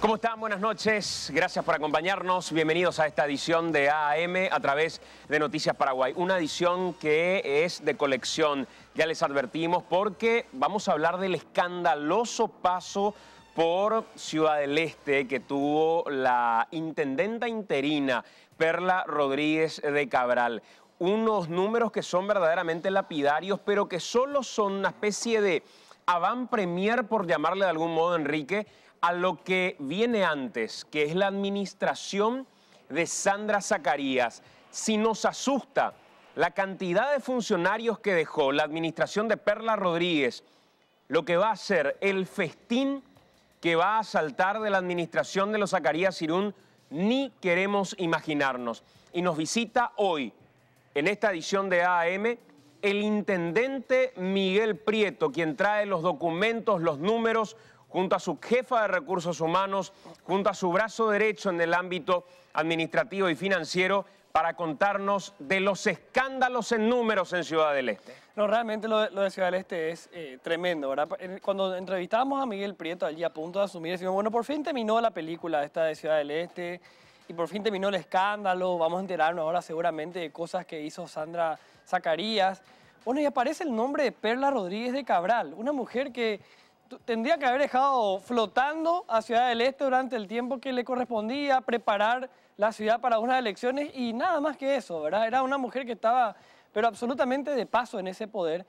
¿Cómo están? Buenas noches. Gracias por acompañarnos. Bienvenidos a esta edición de AM a través de Noticias Paraguay. Una edición que es de colección. Ya les advertimos porque vamos a hablar del escandaloso paso por Ciudad del Este que tuvo la intendenta interina Perla Rodríguez de Cabral. Unos números que son verdaderamente lapidarios, pero que solo son una especie de avant premier, por llamarle de algún modo, Enrique, a lo que viene antes, que es la administración de Sandra Zacarías. Si nos asusta la cantidad de funcionarios que dejó la administración de Perla Rodríguez, lo que va a ser el festín que va a saltar de la administración de los Zacarías Irún, ni queremos imaginarnos. Y nos visita hoy, en esta edición de AM, el intendente Miguel Prieto, quien trae los documentos, los números, junto a su jefa de recursos humanos, junto a su brazo derecho en el ámbito administrativo y financiero, para contarnos de los escándalos en números en Ciudad del Este. No, realmente lo de, Ciudad del Este es eh, tremendo, ¿verdad? Cuando entrevistamos a Miguel Prieto allí a punto de asumir, decimos, bueno, por fin terminó la película esta de Ciudad del Este y por fin terminó el escándalo, vamos a enterarnos ahora seguramente de cosas que hizo Sandra Zacarías. Bueno, y aparece el nombre de Perla Rodríguez de Cabral, una mujer que tendría que haber dejado flotando a Ciudad del Este durante el tiempo que le correspondía, preparar la ciudad para unas elecciones y nada más que eso, ¿verdad? Era una mujer que estaba, pero absolutamente de paso en ese poder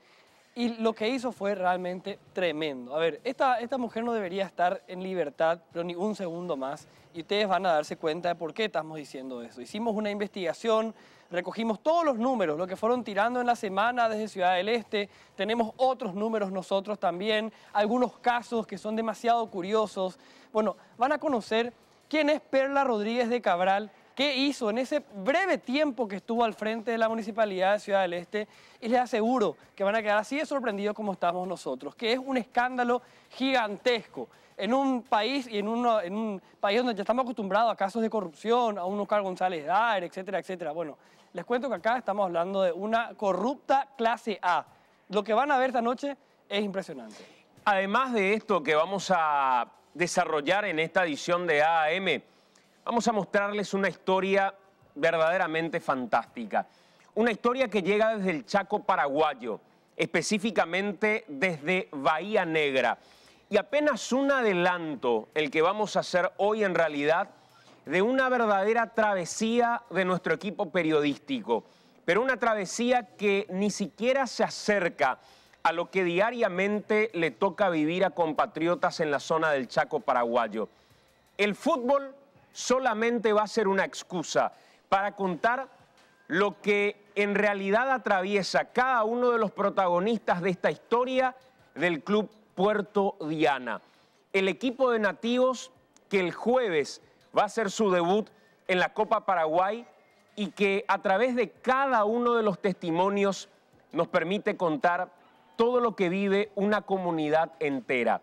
y lo que hizo fue realmente tremendo. A ver, esta, esta mujer no debería estar en libertad, pero ni un segundo más y ustedes van a darse cuenta de por qué estamos diciendo eso. Hicimos una investigación recogimos todos los números, lo que fueron tirando en la semana desde Ciudad del Este, tenemos otros números nosotros también, algunos casos que son demasiado curiosos. Bueno, van a conocer quién es Perla Rodríguez de Cabral, qué hizo en ese breve tiempo que estuvo al frente de la Municipalidad de Ciudad del Este y les aseguro que van a quedar así de sorprendidos como estamos nosotros, que es un escándalo gigantesco en un país y en, un país donde ya estamos acostumbrados a casos de corrupción, a un Oscar González Daer, etcétera, etcétera. Bueno, les cuento que acá estamos hablando de una corrupta clase A. Lo que van a ver esta noche es impresionante. Además de esto que vamos a desarrollar en esta edición de AM, vamos a mostrarles una historia verdaderamente fantástica. Una historia que llega desde el Chaco paraguayo, específicamente desde Bahía Negra. Y apenas un adelanto, el que vamos a hacer hoy en realidad, de una verdadera travesía de nuestro equipo periodístico, pero una travesía que ni siquiera se acerca a lo que diariamente le toca vivir a compatriotas en la zona del Chaco paraguayo. El fútbol solamente va a ser una excusa para contar lo que en realidad atraviesa cada uno de los protagonistas de esta historia del Club Puerto Diana. El equipo de nativos que el jueves va a ser su debut en la Copa Paraguay y que a través de cada uno de los testimonios nos permite contar todo lo que vive una comunidad entera.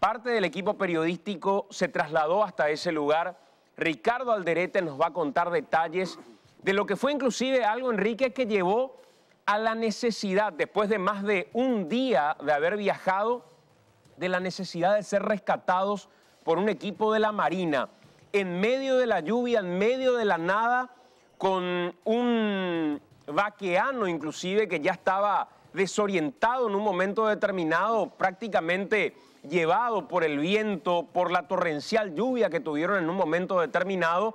Parte del equipo periodístico se trasladó hasta ese lugar. Ricardo Alderete nos va a contar detalles de lo que fue inclusive algo, Enrique, que llevó a la necesidad, después de más de un día de haber viajado, de la necesidad de ser rescatados por un equipo de la Marina. En medio de la lluvia, en medio de la nada, con un vaqueano inclusive que ya estaba desorientado en un momento determinado, prácticamente llevado por el viento, por la torrencial lluvia que tuvieron en un momento determinado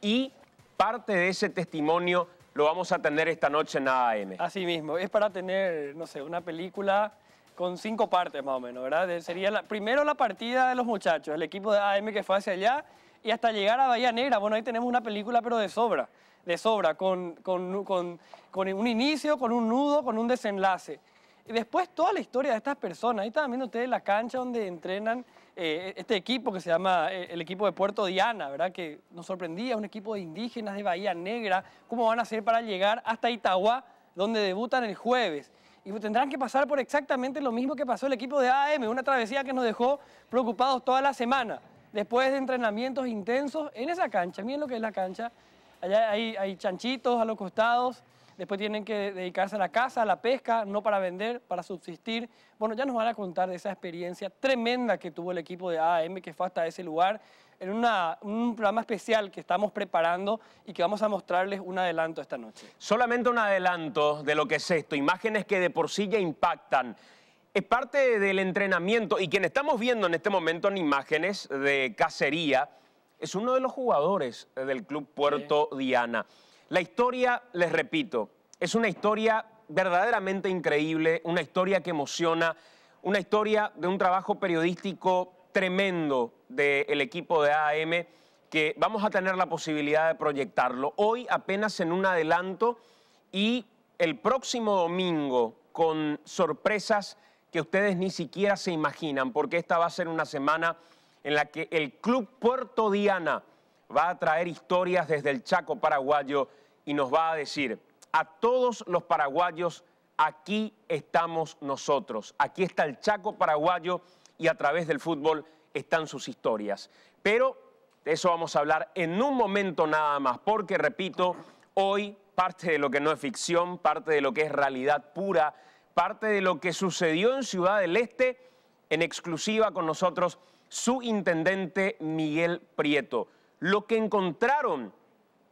y parte de ese testimonio lo vamos a tener esta noche en AM. Así mismo, es para tener, no sé, una película con cinco partes más o menos, ¿verdad? Sería la, primero la partida de los muchachos, el equipo de AM que fue hacia allá y hasta llegar a Bahía Negra. Bueno, ahí tenemos una película, pero de sobra, de sobra, con, con, con, con un inicio, con un nudo, con un desenlace. Y después toda la historia de estas personas. Ahí están viendo ustedes la cancha donde entrenan eh, este equipo que se llama eh, el equipo de Puerto Diana, ¿verdad? Que nos sorprendía, un equipo de indígenas de Bahía Negra. ¿Cómo van a hacer para llegar hasta Itagua, donde debutan el jueves? Y tendrán que pasar por exactamente lo mismo que pasó el equipo de AM, una travesía que nos dejó preocupados toda la semana después de entrenamientos intensos en esa cancha. Miren lo que es la cancha. Allá hay chanchitos a los costados, después tienen que dedicarse a la caza, a la pesca, no para vender, para subsistir. Bueno, ya nos van a contar de esa experiencia tremenda que tuvo el equipo de AM, que fue hasta ese lugar. en una- un programa especial que estamos preparando y que vamos a mostrarles un adelanto esta noche. Solamente un adelanto de lo que es esto, imágenes que de por sí ya impactan. Es parte del entrenamiento y quien estamos viendo en este momento en imágenes de cacería es uno de los jugadores del Club Puerto Diana. La historia, les repito, es una historia verdaderamente increíble, una historia que emociona, una historia de un trabajo periodístico tremendo del equipo de AM que vamos a tener la posibilidad de proyectarlo. Hoy apenas en un adelanto y el próximo domingo con sorpresas que ustedes ni siquiera se imaginan, porque esta va a ser una semana en la que el Club Puerto Diana va a traer historias desde el Chaco paraguayo y nos va a decir a todos los paraguayos, aquí estamos nosotros, aquí está el Chaco paraguayo y a través del fútbol están sus historias. Pero de eso vamos a hablar en un momento nada más, porque repito, hoy parte de lo que no es ficción, parte de lo que es realidad pura, parte de lo que sucedió en Ciudad del Este, en exclusiva con nosotros, su intendente Miguel Prieto. Lo que encontraron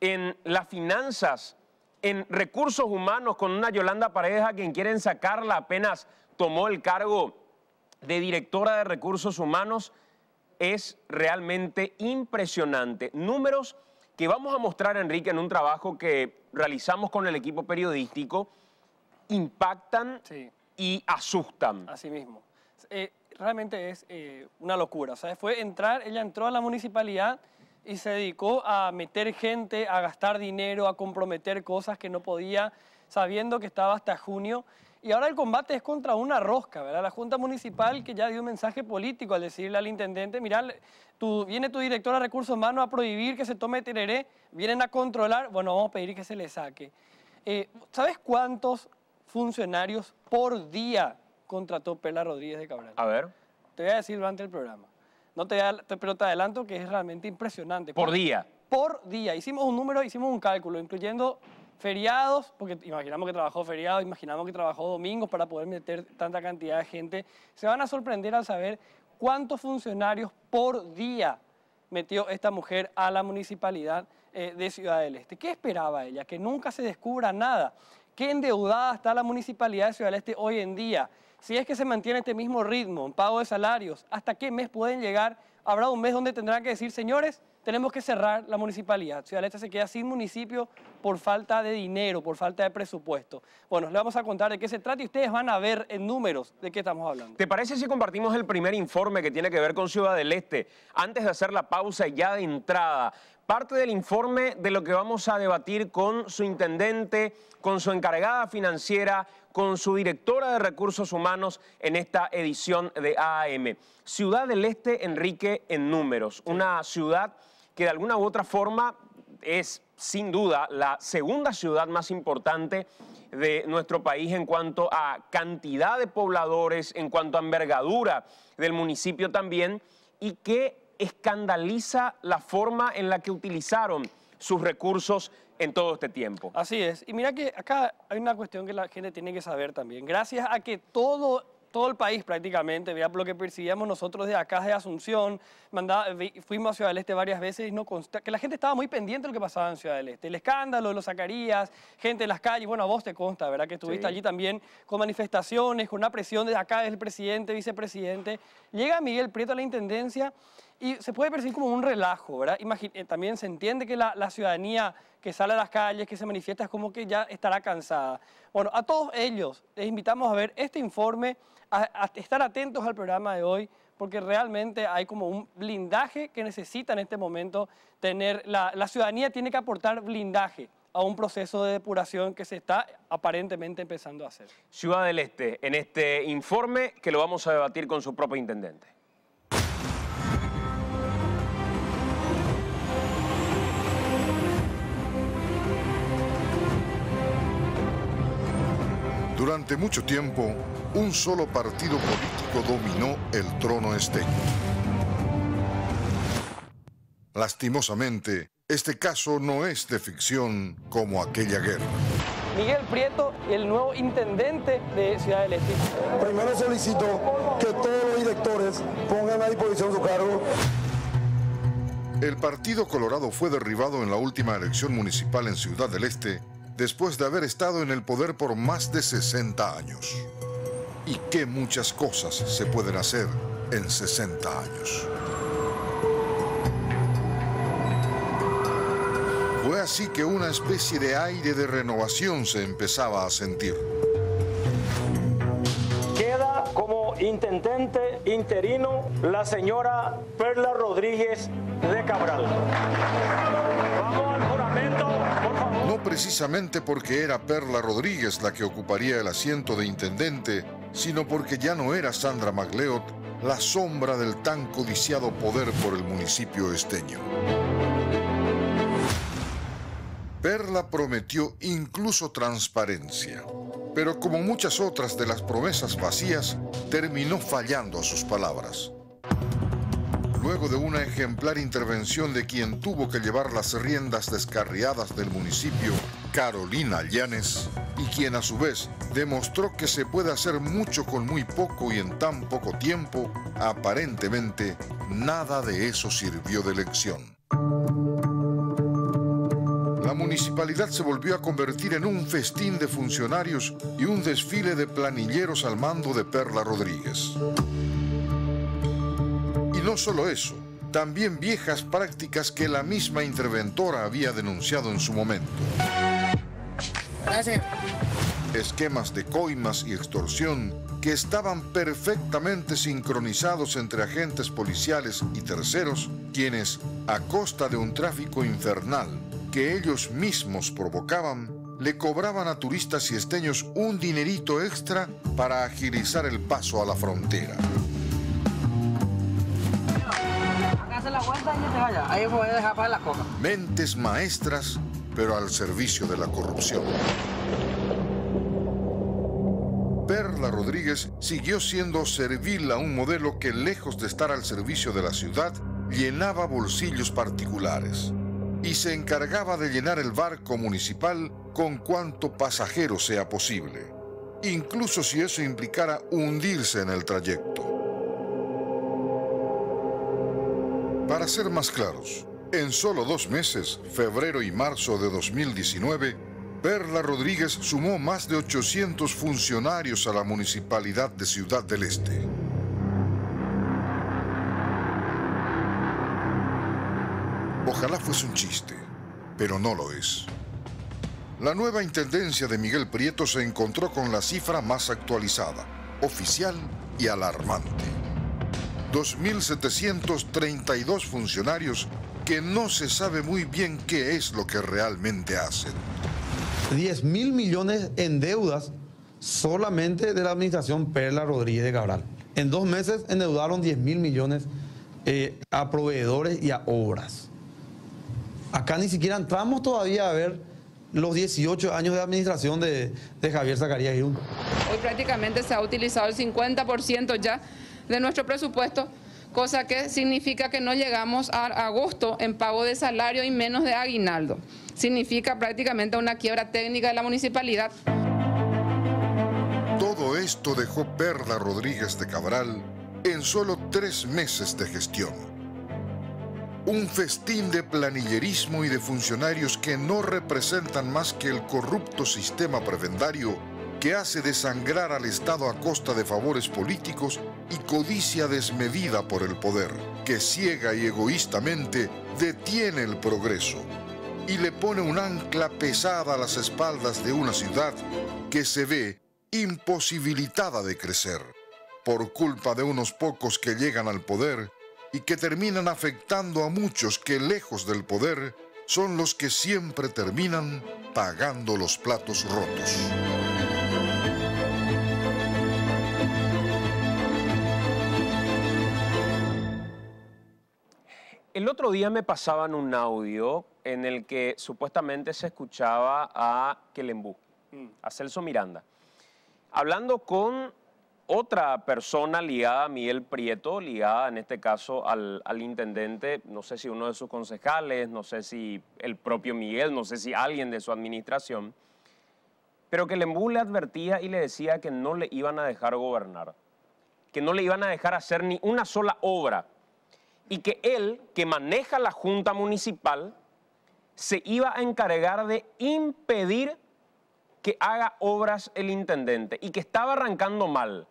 en las finanzas, en recursos humanos con una Yolanda Paredes a quien quieren sacarla apenas tomó el cargo de directora de recursos humanos, es realmente impresionante. Números que vamos a mostrar, Enrique, en un trabajo que realizamos con el equipo periodístico, impactan Sí. y asustan. Así mismo. Eh, realmente es eh, una locura. O sea, fue entrar, ella entró a la municipalidad y se dedicó a meter gente, a gastar dinero, a comprometer cosas que no podía, sabiendo que estaba hasta junio. Y ahora el combate es contra una rosca, ¿verdad? La Junta Municipal que ya dio un mensaje político al decirle al intendente, mira, tú, viene tu director de recursos humanos a prohibir que se tome tereré, vienen a controlar, bueno, vamos a pedir que se le saque. Eh, ¿Sabes cuántos funcionarios por día contrató Perla Rodríguez de Cabral? A ver, Te voy a decir durante el programa. No te pero te adelanto que es realmente impresionante. por día. Por día. Hicimos un número, hicimos un cálculo, incluyendo feriados, porque imaginamos que trabajó feriados, imaginamos que trabajó domingos para poder meter tanta cantidad de gente. Se van a sorprender al saber cuántos funcionarios por día metió esta mujer a la municipalidad eh, de Ciudad del Este. ¿Qué esperaba ella? Que nunca se descubra nada. ¿Qué endeudada está la municipalidad de Ciudad del Este hoy en día? Si es que se mantiene este mismo ritmo pago de salarios, ¿hasta qué mes pueden llegar? Habrá un mes donde tendrán que decir, señores, tenemos que cerrar la municipalidad. Ciudad Este se queda sin municipio por falta de dinero, por falta de presupuesto. Bueno, les vamos a contar de qué se trata y ustedes van a ver en números de qué estamos hablando. ¿Te parece si compartimos el primer informe que tiene que ver con Ciudad del Este? Antes de hacer la pausa ya de entrada, parte del informe de lo que vamos a debatir con su intendente, con su encargada financiera, con su directora de recursos humanos en esta edición de AAM. Ciudad del Este, Enrique, en números. Una ciudad que de alguna u otra forma es sin duda la segunda ciudad más importante de nuestro país en cuanto a cantidad de pobladores, en cuanto a envergadura del municipio también, y que escandaliza la forma en la que utilizaron sus recursos en todo este tiempo. Así es. Y mira que acá hay una cuestión que la gente tiene que saber también. Gracias a que todo, todo el país prácticamente, lo que percibíamos nosotros de acá de Asunción, mandaba- fuimos a Ciudad del Este varias veces y no consta, que la gente estaba muy pendiente de lo que pasaba en Ciudad del Este. El escándalo de los Zacarías, gente en las calles, bueno, a vos te consta, ¿verdad? Que estuviste Sí. allí también con manifestaciones, con una presión desde acá, desde el presidente, vicepresidente. Llega Miguel Prieto a la Intendencia y se puede percibir como un relajo, ¿verdad? Eh, también se entiende que la, la ciudadanía que sale a las calles, que se manifiesta, es como que ya estará cansada. Bueno, a todos ellos les invitamos a ver este informe, a, estar atentos al programa de hoy, porque realmente hay como un blindaje que necesita en este momento tener, la, la ciudadanía tiene que aportar blindaje a un proceso de depuración que se está aparentemente empezando a hacer. Ciudad del Este, en este informe que lo vamos a debatir con su propio intendente. Durante mucho tiempo, un solo partido político dominó el trono esteño. Lastimosamente, este caso no es de ficción como aquella guerra. Miguel Prieto, el nuevo intendente de Ciudad del Este. Primero solicito que todos los directores pongan a disposición su cargo. El Partido Colorado fue derribado en la última elección municipal en Ciudad del Este después de haber estado en el poder por más de 60 años. Y qué muchas cosas se pueden hacer en 60 años. Fue así que una especie de aire de renovación se empezaba a sentir. Queda como intendente interino la señora Perla Rodríguez de Cabral. No precisamente porque era Perla Rodríguez la que ocuparía el asiento de intendente, sino porque ya no era Sandra Magleot la sombra del tan codiciado poder por el municipio esteño. Perla prometió incluso transparencia, pero como muchas otras de las promesas vacías, terminó fallando a sus palabras. Luego de una ejemplar intervención de quien tuvo que llevar las riendas descarriadas del municipio, Carolina Llanes, y quien a su vez demostró que se puede hacer mucho con muy poco y en tan poco tiempo, aparentemente nada de eso sirvió de lección municipalidad se volvió a convertir en un festín de funcionarios y un desfile de planilleros al mando de Perla Rodríguez. Y no solo eso, también viejas prácticas que la misma interventora había denunciado en su momento. Esquemas de coimas y extorsión que estaban perfectamente sincronizados entre agentes policiales y terceros, quienes, a costa de un tráfico infernal, que ellos mismos provocaban, le cobraban a turistas y esteños un dinerito extra para agilizar el paso a la frontera. Mentes maestras, pero al servicio de la corrupción. Perla Rodríguez siguió siendo servil a un modelo que, lejos de estar al servicio de la ciudad, llenaba bolsillos particulares y se encargaba de llenar el barco municipal con cuanto pasajero sea posible, incluso si eso implicara hundirse en el trayecto. Para ser más claros, en solo dos meses, febrero y marzo de 2019, Perla Rodríguez sumó más de 800 funcionarios a la municipalidad de Ciudad del Este. Ojalá fuese un chiste, pero no lo es. La nueva intendencia de Miguel Prieto se encontró con la cifra más actualizada, oficial y alarmante. 2.732 funcionarios que no se sabe muy bien qué es lo que realmente hacen. 10 mil millones en deudas solamente de la administración Perla Rodríguez de Cabral. En dos meses endeudaron 10 mil millones eh, a proveedores y a obras. Acá ni siquiera entramos todavía a ver los 18 años de administración de, Javier Zacarías Irún. Hoy prácticamente se ha utilizado el 50% ya de nuestro presupuesto, cosa que significa que no llegamos a agosto en pago de salario y menos de aguinaldo. Significa prácticamente una quiebra técnica de la municipalidad. Todo esto dejó Perla Rodríguez de Cabral en solo tres meses de gestión. Un festín de planillerismo y de funcionarios que no representan más que el corrupto sistema prebendario que hace desangrar al Estado a costa de favores políticos y codicia desmedida por el poder, que ciega y egoístamente detiene el progreso y le pone un ancla pesada a las espaldas de una ciudad que se ve imposibilitada de crecer por culpa de unos pocos que llegan al poder y que terminan afectando a muchos que lejos del poder son los que siempre terminan pagando los platos rotos. Otro día me pasaban un audio en el que supuestamente se escuchaba a Kelembú, a Celso Miranda, hablando con otra persona ligada a Miguel Prieto, ligada en este caso al, intendente, no sé si uno de sus concejales, no sé si el propio Miguel, no sé si alguien de su administración, pero que Lembú le advertía y le decía que no le iban a dejar gobernar, que no le iban a dejar hacer ni una sola obra y que él, que maneja la junta municipal, se iba a encargar de impedir que haga obras el intendente y que estaba arrancando mal.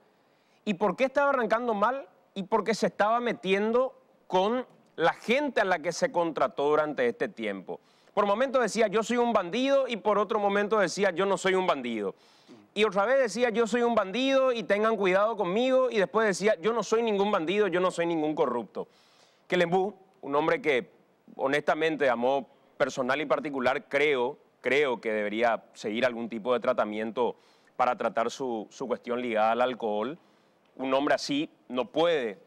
¿Y por qué estaba arrancando mal? Y porque se estaba metiendo con la gente a la que se contrató durante este tiempo. Por momento decía yo soy un bandido y por otro momento decía yo no soy un bandido. Y otra vez decía yo soy un bandido y tengan cuidado conmigo y después decía yo no soy ningún bandido, yo no soy ningún corrupto. Kelembú, un hombre que honestamente amó personal y particular, creo creo que debería seguir algún tipo de tratamiento para tratar su, cuestión ligada al alcohol. Un hombre así no puede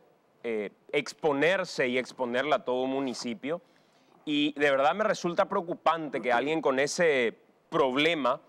eh, exponerse y exponerla a todo un municipio. Y de verdad me resulta preocupante que alguien con ese problema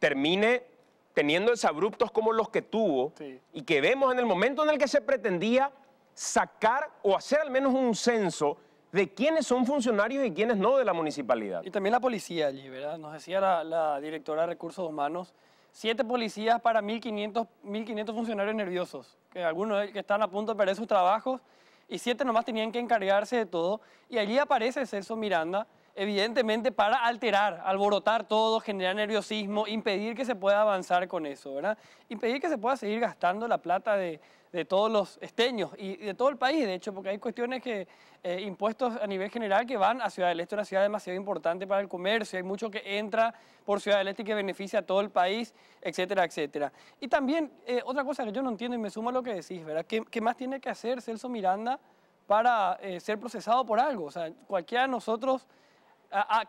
termine teniendo abruptos como los que tuvo y que vemos en el momento en el que se pretendía sacar o hacer al menos un censo de quiénes son funcionarios y quiénes no de la municipalidad. Y también la policía allí, ¿verdad? Nos decía la, directora de Recursos Humanos, siete policías para 1.500 funcionarios nerviosos, que algunos que están a punto de perder sus trabajos, y siete nomás tenían que encargarse de todo. Y allí aparece Celso Miranda, evidentemente para alterar, alborotar todo, generar nerviosismo, impedir que se pueda avanzar con eso, ¿verdad? Impedir que se pueda seguir gastando la plata de, todos los esteños y de todo el país, de hecho, porque hay cuestiones que, eh, impuestos a nivel general que van a Ciudad del Este, una ciudad demasiado importante para el comercio, hay mucho que entra por Ciudad del Este y que beneficia a todo el país, etcétera, etcétera. Y también, eh, otra cosa que yo no entiendo y me sumo a lo que decís, ¿verdad? ¿Qué, qué más tiene que hacer Celso Miranda para eh, ser procesado por algo? O sea, cualquiera de nosotros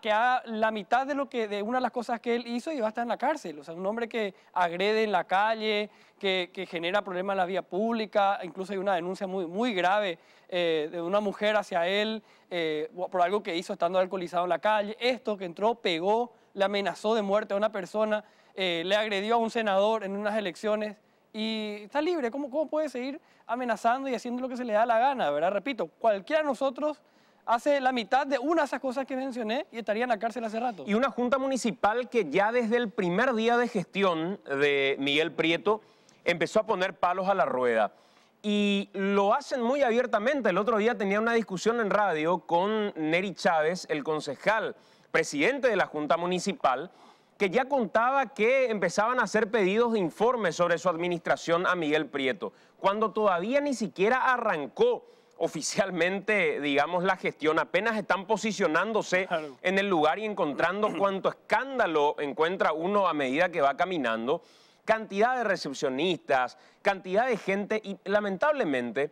que haga la mitad de lo que de una de las cosas que él hizo y va a estar en la cárcel. O sea, un hombre que agrede en la calle, que, genera problemas en la vía pública, incluso hay una denuncia muy, muy grave eh, de una mujer hacia él eh, por algo que hizo estando alcoholizado en la calle. Esto que entró, pegó, le amenazó de muerte a una persona, eh, le agredió a un senador en unas elecciones y está libre. ¿Cómo, ¿Cómo puede seguir amenazando y haciendo lo que se le da la gana? ¿verdad? Repito, cualquiera de nosotros hace la mitad de una de esas cosas que mencioné y estaría en la cárcel hace rato. Y una junta municipal que ya desde el primer día de gestión de Miguel Prieto empezó a poner palos a la rueda. Y lo hacen muy abiertamente. El otro día tenía una discusión en radio con Neri Chávez, el concejal, presidente de la Junta Municipal, que ya contaba que empezaban a hacer pedidos de informes sobre su administración a Miguel Prieto, cuando todavía ni siquiera arrancó oficialmente, digamos, la gestión, apenas están posicionándose en el lugar y encontrando cuánto escándalo encuentra uno a medida que va caminando, cantidad de recepcionistas, cantidad de gente y lamentablemente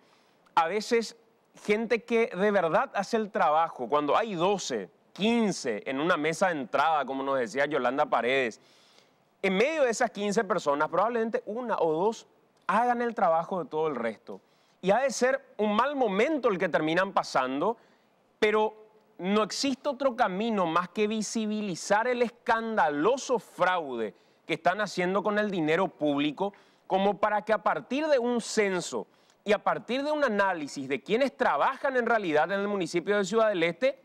a veces gente que de verdad hace el trabajo, cuando hay 12, 15 en una mesa de entrada, como nos decía Yolanda Paredes, en medio de esas 15 personas probablemente una o dos hagan el trabajo de todo el resto y ha de ser un mal momento el que terminan pasando, pero no existe otro camino más que visibilizar el escandaloso fraude que están haciendo con el dinero público, como para que a partir de un censo y a partir de un análisis de quienes trabajan en realidad en el municipio de Ciudad del Este,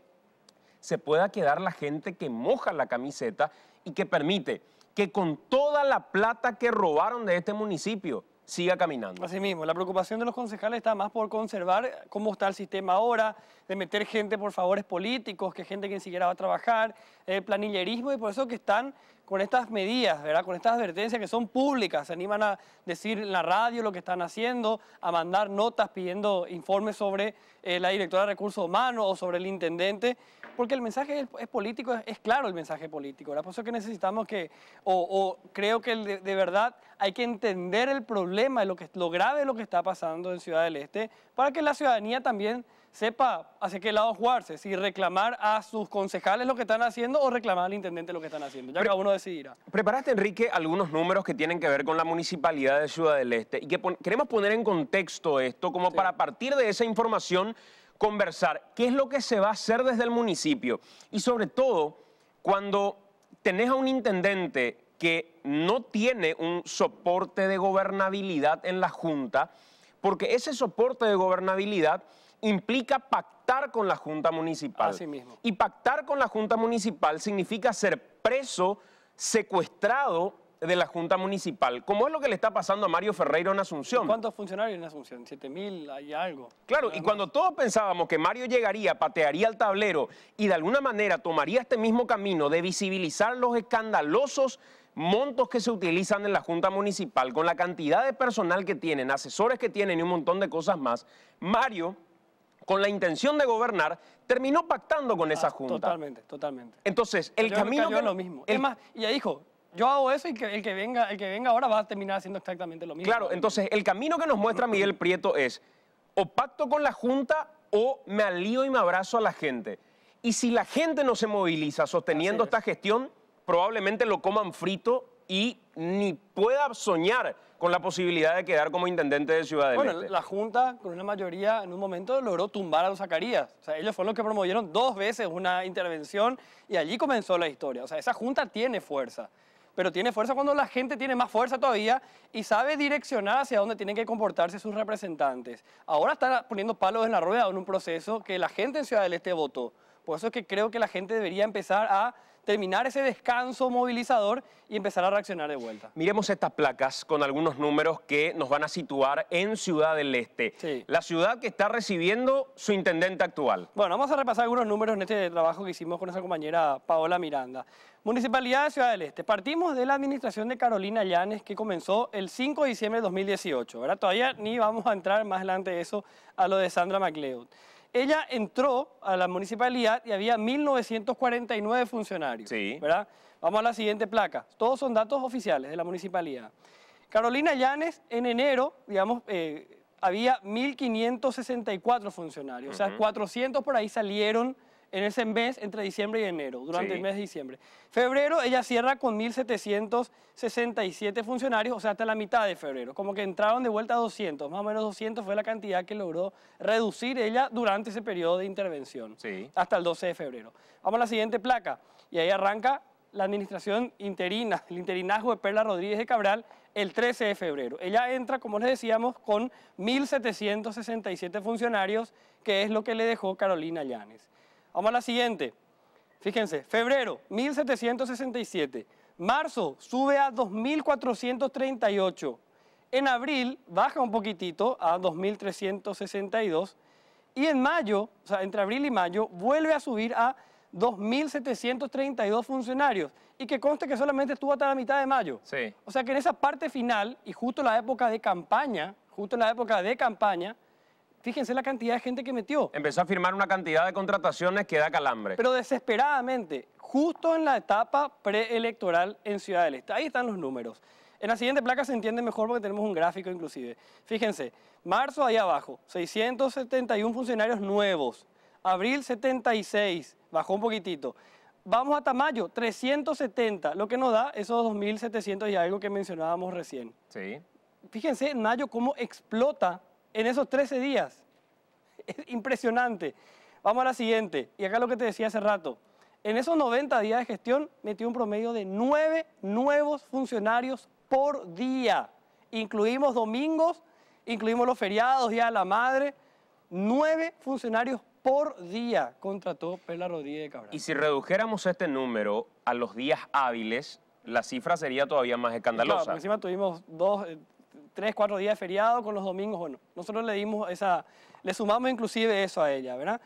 se pueda quedar la gente que moja la camiseta y que permite que con toda la plata que robaron de este municipio, siga caminando. Así mismo, la preocupación de los concejales está más por conservar cómo está el sistema ahora, de meter gente por favores políticos, que gente que ni siquiera va a trabajar, el planillerismo y por eso que están con estas medidas, ¿verdad? con estas advertencias que son públicas, se animan a decir en la radio lo que están haciendo, a mandar notas pidiendo informes sobre eh, la directora de recursos humanos o sobre el intendente, porque el mensaje es, político, es, claro el mensaje político, por eso que necesitamos que, o, creo que de, de, verdad hay que entender el problema, lo, que, lo grave de lo que está pasando en Ciudad del Este, para que la ciudadanía también sepa hacia qué lado jugarse, si reclamar a sus concejales lo que están haciendo o reclamar al intendente lo que están haciendo. Ya cada uno decidirá. Preparaste, Enrique, algunos números que tienen que ver con la municipalidad de Ciudad del Este y que queremos poner en contexto esto como para partir de esa información conversar qué es lo que se va a hacer desde el municipio y sobre todo cuando tenés a un intendente que no tiene un soporte de gobernabilidad en la Junta, porque ese soporte de gobernabilidad implica pactar con la Junta Municipal. Así mismo. Y pactar con la Junta Municipal significa ser preso, secuestrado de la Junta Municipal, como es lo que le está pasando a Mario Ferreiro en Asunción. ¿Cuántos funcionarios en Asunción? ¿7 mil? ¿Hay algo? Claro, y cuando todos pensábamos que Mario llegaría, patearía el tablero y de alguna manera tomaría este mismo camino de visibilizar los escandalosos montos que se utilizan en la Junta Municipal, con la cantidad de personal que tienen, asesores que tienen y un montón de cosas más, Mario, con la intención de gobernar, terminó pactando con esa Ah, Junta. Totalmente, totalmente. Entonces, el Yo camino que lo mismo. el- Es más, y ya dijo, yo hago eso y que el que venga, el que venga ahora va a terminar haciendo exactamente lo mismo. Claro, entonces el camino que nos muestra Miguel Prieto es o pacto con la Junta o me alío y me abrazo a la gente. Y si la gente no se moviliza sosteniendo es. esta gestión, probablemente lo coman frito y ni pueda soñar con la posibilidad de quedar como intendente de Ciudad del Bueno, Este. la Junta, con una mayoría, en un momento logró tumbar a los Zacarías. O sea, ellos fueron los que promovieron dos veces una intervención y allí comenzó la historia. O sea, esa Junta tiene fuerza. Pero tiene fuerza cuando la gente tiene más fuerza todavía y sabe direccionar hacia dónde tienen que comportarse sus representantes. Ahora están poniendo palos en la rueda en un proceso que la gente en Ciudad del Este votó. Por eso es que creo que la gente debería empezar a terminar ese descanso movilizador y empezar a reaccionar de vuelta. Miremos estas placas con algunos números que nos van a situar en Ciudad del Este. Sí. La ciudad que está recibiendo su intendente actual. Bueno, vamos a repasar algunos números en este trabajo que hicimos con nuestra compañera Paola Miranda. Municipalidad de Ciudad del Este. Partimos de la administración de Carolina Llanes, que comenzó el 5 de diciembre de 2018. ¿verdad? Todavía ni vamos a entrar más adelante de eso a lo de Sandra MacLeod. Ella entró a la municipalidad y había 1.949 funcionarios. Sí. ¿verdad? Vamos a la siguiente placa. Todos son datos oficiales de la municipalidad. Carolina Llanes, en enero, digamos, eh, había 1.564 funcionarios. O sea, 400 por ahí salieron en ese mes entre diciembre y enero, durante Sí. el mes de diciembre. Febrero ella cierra con 1.767 funcionarios, o sea, hasta la mitad de febrero. Como que entraron de vuelta a 200, más o menos 200 fue la cantidad que logró reducir ella durante ese periodo de intervención Sí. hasta el 12 de febrero. Vamos a la siguiente placa. Y ahí arranca la administración interina, el interinazgo de Perla Rodríguez de Cabral, el 13 de febrero. Ella entra, como les decíamos, con 1.767 funcionarios, que es lo que le dejó Carolina Llanes. Vamos a la siguiente. Fíjense, febrero, 1.767. Marzo sube a 2.438. En abril baja un poquitito a 2.362. Y en mayo, o sea, entre abril y mayo, vuelve a subir a 2.732 funcionarios. Y que conste que solamente estuvo hasta la mitad de mayo. Sí. O sea que en esa parte final, y justo en la época de campaña, justo en la época de campaña, fíjense la cantidad de gente que metió. Empezó a firmar una cantidad de contrataciones que da calambre. Pero desesperadamente, justo en la etapa preelectoral en Ciudad del Este. Ahí están los números. En la siguiente placa se entiende mejor porque tenemos un gráfico inclusive. Fíjense, marzo ahí abajo, 671 funcionarios nuevos. Abril 76, bajó un poquitito. Vamos hasta mayo, 370, lo que nos da esos 2.700 y algo que mencionábamos recién. Sí. Fíjense en mayo cómo explota en esos 13 días. Es impresionante. Vamos a la siguiente. Y acá lo que te decía hace rato. En esos 90 días de gestión metió un promedio de 9 nuevos funcionarios por día. Incluimos domingos, incluimos los feriados, Día de la Madre. 9 funcionarios por día contrató Perla Rodríguez de Cabral. Y si redujéramos este número a los días hábiles, la cifra sería todavía más escandalosa. encima tuvimos dos, eh, tres, cuatro días de feriado con los domingos. Bueno, nosotros le dimos esa, le sumamos inclusive eso a ella, ¿verdad?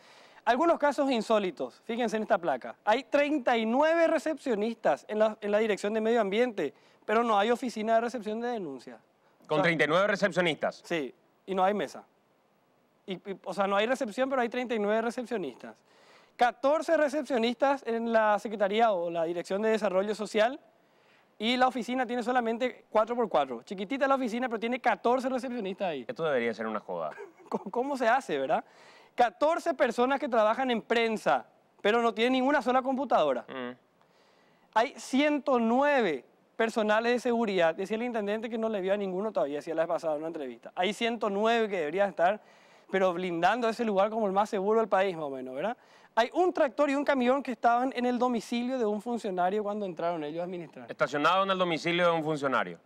Algunos casos insólitos, fíjense en esta placa. Hay 39 recepcionistas en la, en la Dirección de Medio Ambiente, pero no hay oficina de recepción de denuncias. Con 39 recepcionistas. Sí, y no hay mesa. Y- y, o sea, no hay recepción, pero hay 39 recepcionistas. 14 recepcionistas en la Secretaría o la Dirección de Desarrollo Social y la oficina tiene solamente 4x4. Chiquitita la oficina, pero tiene 14 recepcionistas ahí. Esto debería ser una joda. ¿Cómo- ¿Cómo se hace, verdad? 14 personas que trabajan en prensa, pero no tienen ninguna sola computadora. Mm. Hay 109 personales de seguridad. Decía el intendente que no le vio a ninguno todavía, decía la vez pasada en una entrevista. Hay 109 que deberían estar, pero blindando ese lugar como el más seguro del país, más o menos, ¿verdad? Hay un tractor y un camión que estaban en el domicilio de un funcionario cuando entraron ellos a administrar. Estacionado en el domicilio de un funcionario.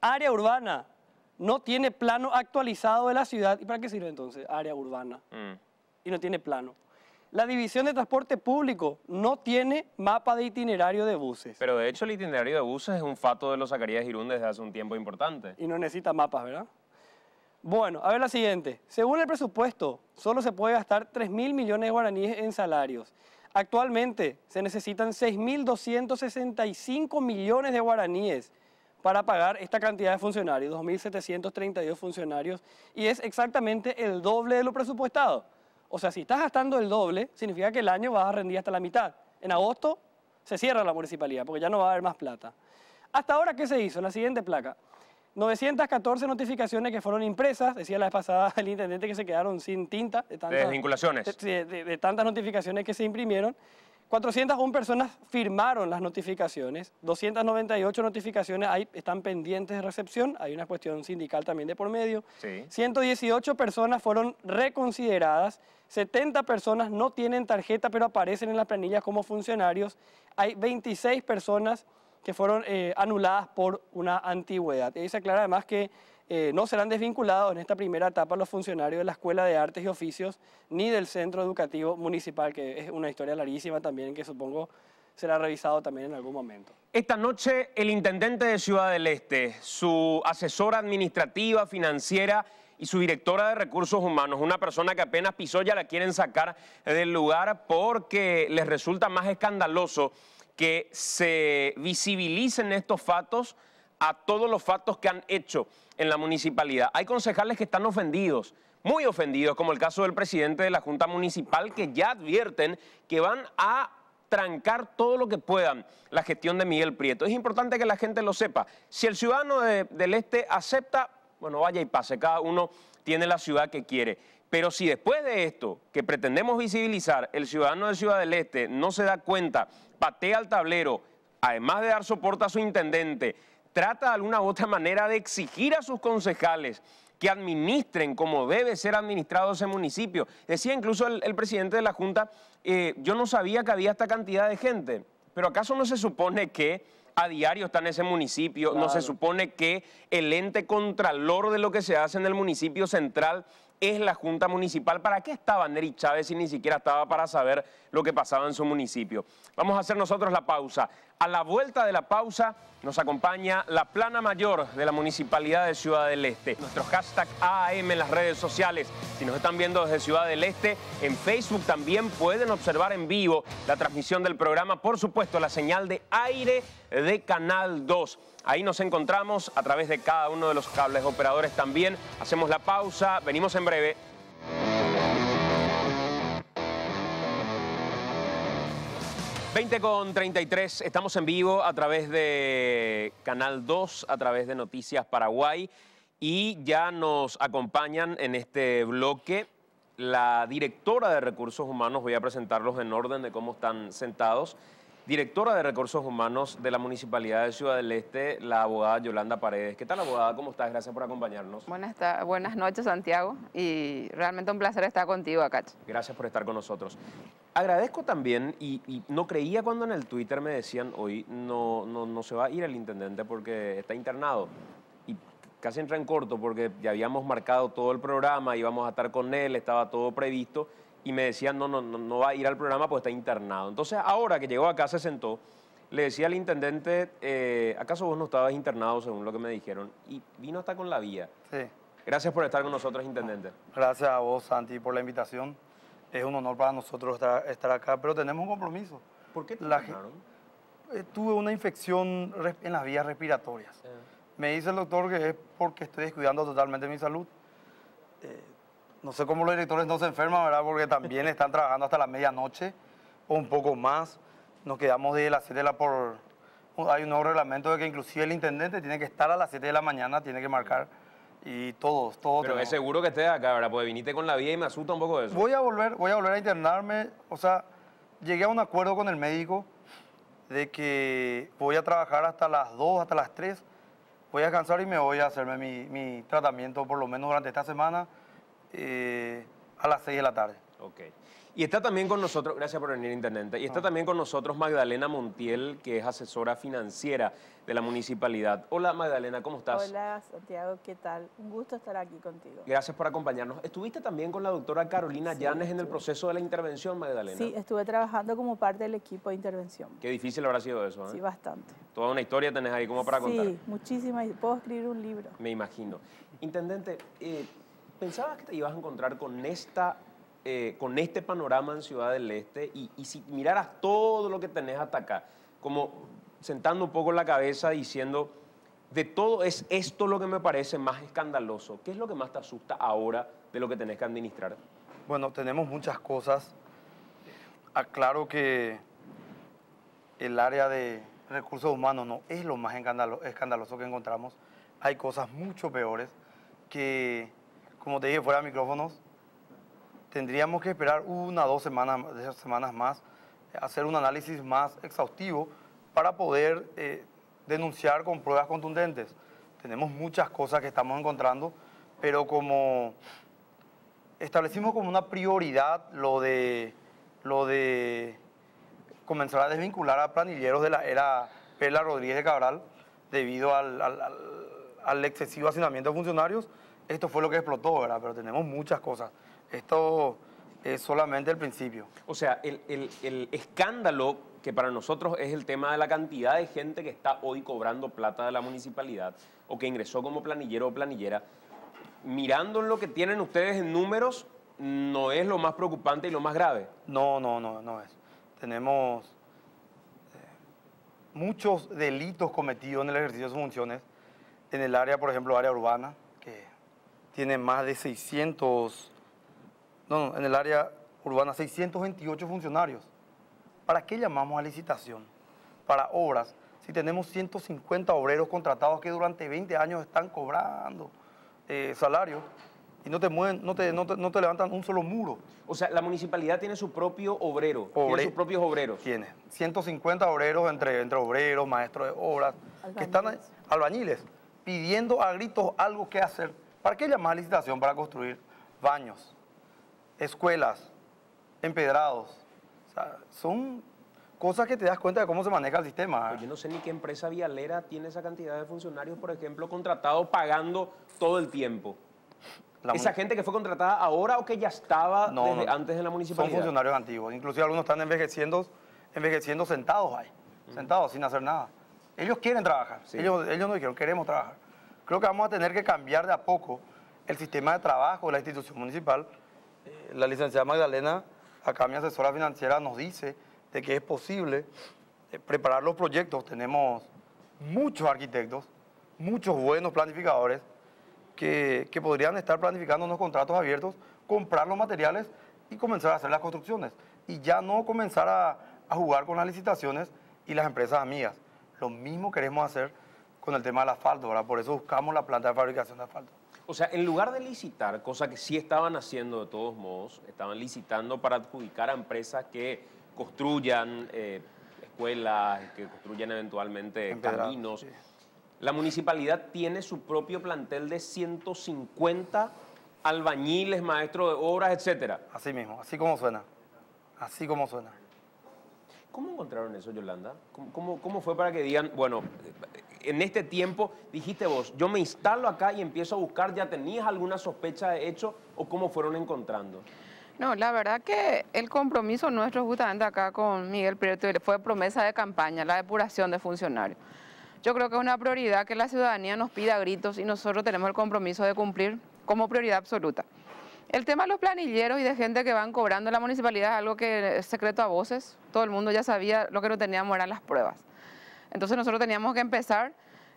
Área urbana. No tiene plano actualizado de la ciudad. ¿Y para qué sirve entonces área urbana? Mm. y no tiene plano. La División de Transporte Público no tiene mapa de itinerario de buses. Pero de hecho el itinerario de buses es un fato de los Zacarías Girún desde hace un tiempo importante. Y no necesita mapas, ¿verdad? Bueno, a ver la siguiente. Según el presupuesto, solo se puede gastar 3 mil millones de guaraníes en salarios. Actualmente se necesitan 6.265 millones de guaraníes para pagar esta cantidad de funcionarios, 2.732 funcionarios, y es exactamente el doble de lo presupuestado. O sea, si estás gastando el doble, significa que el año vas a rendir hasta la mitad. En agosto se cierra la municipalidad porque ya no va a haber más plata. Hasta ahora, ¿qué se hizo? La siguiente placa. 914 notificaciones que fueron impresas, decía la vez pasada el intendente que se quedaron sin tinta. De tantas, desvinculaciones. De, de, tantas notificaciones que se imprimieron. 401 personas firmaron las notificaciones, 298 notificaciones ahí están pendientes de recepción, hay una cuestión sindical también de por medio. 118 personas fueron reconsideradas, 70 personas no tienen tarjeta pero aparecen en las planillas como funcionarios, hay 26 personas que fueron eh, anuladas por una antigüedad. Y se aclara además que eh, no serán desvinculados en esta primera etapa los funcionarios de la Escuela de Artes y Oficios ni del Centro Educativo Municipal, que es una historia larguísima también que supongo será revisado también en algún momento. Esta noche el intendente de Ciudad del Este, su asesora administrativa, financiera y su directora de recursos humanos, una persona que apenas pisó ya la quieren sacar del lugar porque les resulta más escandaloso que se visibilicen estos fatos a todos los fatos que han hecho en la municipalidad. Hay concejales que están ofendidos, muy ofendidos, como el caso del presidente de la Junta Municipal, que ya advierten que van a trancar todo lo que puedan la gestión de Miguel Prieto. Es importante que la gente lo sepa. Si el ciudadano del Este acepta, bueno, vaya y pase, cada uno tiene la ciudad que quiere. Pero si después de esto, que pretendemos visibilizar, el ciudadano de Ciudad del Este no se da cuenta, patea al tablero, además de dar soporte a su intendente, trata de alguna u otra manera de exigir a sus concejales que administren como debe ser administrado ese municipio. Decía incluso el, presidente de la Junta, eh, yo no sabía que había esta cantidad de gente, pero ¿acaso no se supone que a diario está en ese municipio? ¿No se supone que el ente contralor de lo que se hace en el municipio central es la Junta Municipal. ¿Para qué estaba Neri Chávez si ni siquiera estaba para saber lo que pasaba en su municipio? Vamos a hacer nosotros la pausa. A la vuelta de la pausa nos acompaña la plana mayor de la Municipalidad de Ciudad del Este. Nuestro hashtag AM en las redes sociales. Si nos están viendo desde Ciudad del Este, en Facebook también pueden observar en vivo la transmisión del programa. Por supuesto, la señal de aire de Canal 2. Ahí nos encontramos a través de cada uno de los cables operadores también. Hacemos la pausa, venimos en breve. ...20 con 33, estamos en vivo a través de Canal 2, a través de Noticias Paraguay... ...y ya nos acompañan en este bloque la directora de Recursos Humanos... ...voy a presentarlos en orden de cómo están sentados directora de Recursos Humanos de la Municipalidad de Ciudad del Este, la abogada Yolanda Paredes. ¿Qué tal, abogada? ¿Cómo estás? Gracias por acompañarnos. Buenas, buenas noches, Santiago, y realmente un placer estar contigo acá. Gracias por estar con nosotros. Agradezco también, y, no creía cuando en el Twitter me decían, hoy no, no, no se va a ir el intendente porque está internado. Y casi entré en corto porque ya habíamos marcado todo el programa, íbamos a estar con él, estaba todo previsto y me decían, no, no, no, va a ir al programa porque está internado. Entonces, ahora que llegó acá, se sentó, le decía al intendente, eh, ¿acaso vos no estabas internado según lo que me dijeron? Y vino hasta con la vía. Sí. Gracias por estar con nosotros, intendente. Gracias a vos, Santi, por la invitación. Es un honor para nosotros estar, acá, pero tenemos un compromiso. ¿Por qué te la, eh, Tuve una infección en las vías respiratorias. Eh. Me dice el doctor que es porque estoy descuidando totalmente mi salud. Eh, no sé cómo los directores no se enferman, ¿verdad? Porque también están trabajando hasta la medianoche o un poco más. Nos quedamos de las 7 de la por... Hay un nuevo reglamento de que inclusive el intendente tiene que estar a las 7 de la mañana, tiene que marcar y todos, todos. Pero es seguro que estés acá, ¿verdad? Porque viniste con la vía y me asusta un poco eso. Voy a volver, voy a volver a internarme, o sea, llegué a un acuerdo con el médico de que voy a trabajar hasta las 2, hasta las 3, voy a descansar y me voy a hacerme mi, mi tratamiento por lo menos durante esta semana eh, a las 6 de la tarde. Ok. Y está también con nosotros, gracias por venir, Intendente, y está también con nosotros Magdalena Montiel, que es asesora financiera de la municipalidad. Hola Magdalena, ¿cómo estás? Hola Santiago, ¿qué tal? Un gusto estar aquí contigo. Gracias por acompañarnos. ¿Estuviste también con la doctora Carolina Llanes en el proceso de la intervención, Magdalena? Sí, estuve trabajando como parte del equipo de intervención. Qué difícil habrá sido eso, ¿eh? Sí, bastante. Toda una historia tenés ahí como para contar. Sí, muchísimas. Puedo escribir un libro. Me imagino. Intendente, eh, ¿pensabas que te ibas a encontrar con esta eh, con este panorama en Ciudad del Este y, y, si miraras todo lo que tenés hasta acá, como sentando un poco la cabeza diciendo, de todo es esto lo que me parece más escandaloso, ¿qué es lo que más te asusta ahora de lo que tenés que administrar? Bueno, tenemos muchas cosas. Aclaro que el área de recursos humanos no es lo más escandaloso que encontramos. Hay cosas mucho peores que, como te dije fuera de micrófonos, tendríamos que esperar una o dos semanas, semanas más, hacer un análisis más exhaustivo para poder eh, denunciar con pruebas contundentes. Tenemos muchas cosas que estamos encontrando, pero como establecimos como una prioridad lo de, lo de comenzar a desvincular a planilleros de la era Perla Rodríguez de Cabral, debido al, al, al excesivo hacinamiento de funcionarios, esto fue lo que explotó, ¿verdad? Pero tenemos muchas cosas. Esto es solamente el principio. O sea, el, el, escándalo que para nosotros es el tema de la cantidad de gente que está hoy cobrando plata de la municipalidad o que ingresó como planillero o planillera, mirando lo que tienen ustedes en números, no es lo más preocupante y lo más grave. No, no, no, no es. Tenemos eh, muchos delitos cometidos en el ejercicio de sus funciones en el área, por ejemplo, área urbana, tiene más de 600 no, en el área urbana, 628 funcionarios. ¿Para qué llamamos a licitación? Para obras, si tenemos 150 obreros contratados que durante 20 años están cobrando eh, salario y no te, mueven, no, te, no, te, levantan un solo muro. O sea, la municipalidad tiene su propio obrero, tiene sus propios obreros. Tiene 150 obreros entre, entre obreros, maestros de obras, que están albañiles, pidiendo a gritos algo que hacer. ¿Para qué llamar licitación? Para construir baños, escuelas, empedrados. O sea, son cosas que te das cuenta de cómo se maneja el sistema. yo no sé ni qué empresa vialera tiene esa cantidad de funcionarios, por ejemplo, contratados pagando todo el tiempo. ¿Esa gente que fue contratada ahora o que ya estaba desde antes de la municipalidad? Son funcionarios antiguos. Inclusive algunos están envejeciendo, envejeciendo sentados ahí, sentados sin hacer nada. Ellos quieren trabajar. Ellos, ellos no dijeron, queremos trabajar. Creo que vamos a tener que cambiar de a poco el sistema de trabajo de la institución municipal eh, la licenciada Magdalena, acá mi asesora financiera, nos dice de que es posible eh, preparar los proyectos. Tenemos muchos arquitectos, muchos buenos planificadores que, podrían estar planificando unos contratos abiertos, comprar los materiales y comenzar a hacer las construcciones. Y ya no comenzar a, a jugar con las licitaciones y las empresas amigas. Lo mismo queremos hacer con el tema del asfalto, ¿verdad? Por eso buscamos la planta de fabricación de asfalto. O sea, en lugar de licitar, cosa que sí estaban haciendo de todos modos, estaban licitando para adjudicar a empresas que construyan eh, escuelas, que construyan eventualmente caminos. La municipalidad tiene su propio plantel de 150 albañiles, maestros de obras, etcétera. Así mismo, así como suena. Así como suena. ¿Cómo encontraron eso, Yolanda? ¿Cómo, cómo fue para que digan, bueno, en este tiempo dijiste vos, yo me instalo acá y empiezo a buscar, ¿ya tenías alguna sospecha de hecho o cómo fueron encontrando? No, la verdad que el compromiso nuestro justamente acá con Miguel Prieto fue promesa de campaña, la depuración de funcionarios. Yo creo que es una prioridad que la ciudadanía nos pida gritos y nosotros tenemos el compromiso de cumplir como prioridad absoluta. El tema de los planilleros y de gente que van cobrando en la municipalidad es algo que es secreto a voces. Todo el mundo ya sabía, lo que no teníamos eran las pruebas. Entonces nosotros teníamos que empezar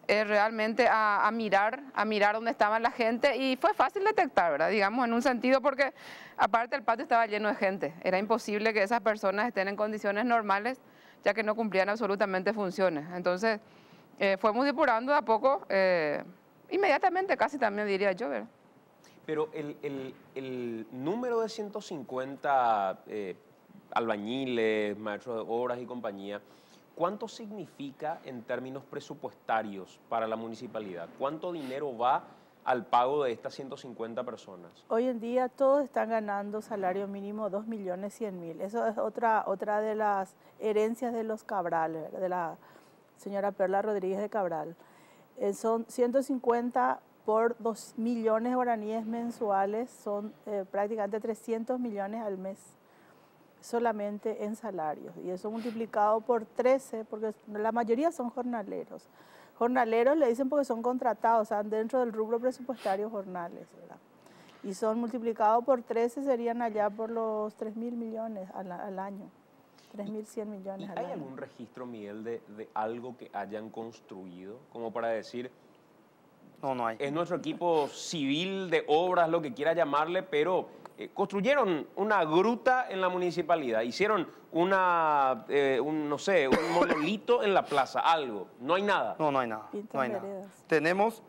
eh, realmente a, mirar, a mirar dónde estaban la gente y fue fácil detectar, ¿verdad? Digamos, en un sentido porque aparte el patio estaba lleno de gente. Era imposible que esas personas estén en condiciones normales ya que no cumplían absolutamente funciones. Entonces eh, fuimos depurando de a poco, eh, inmediatamente casi también diría yo. Pero el, el número de 150 albañiles, maestros de obras y compañía, ¿Cuánto significa en términos presupuestarios para la municipalidad? ¿Cuánto dinero va al pago de estas 150 personas? Hoy en día todos están ganando salario mínimo 2 millones 100 mil. Eso es otra, otra de las herencias de los Cabral, de la señora Perla Rodríguez de Cabral. Eh, son 150 por 2 millones de guaraníes mensuales, son eh, prácticamente 300 millones al mes solamente en salarios. Y eso multiplicado por 13, porque la mayoría son jornaleros. Jornaleros le dicen porque son contratados, o sea, dentro del rubro presupuestario jornales, ¿verdad? Y son multiplicados por 13, serían allá por los 3 mil millones al, al año. 3.100 millones al ¿Hay año. algún registro, Miguel, de, de algo que hayan construido? Como para decir, No, no hay. es nuestro equipo civil de obras, lo que quiera llamarle, pero eh, construyeron una gruta en la municipalidad, hicieron una, eh, un, no sé, un monolito en la plaza, algo. No hay nada. No, no hay nada. No hay nada. Tenemos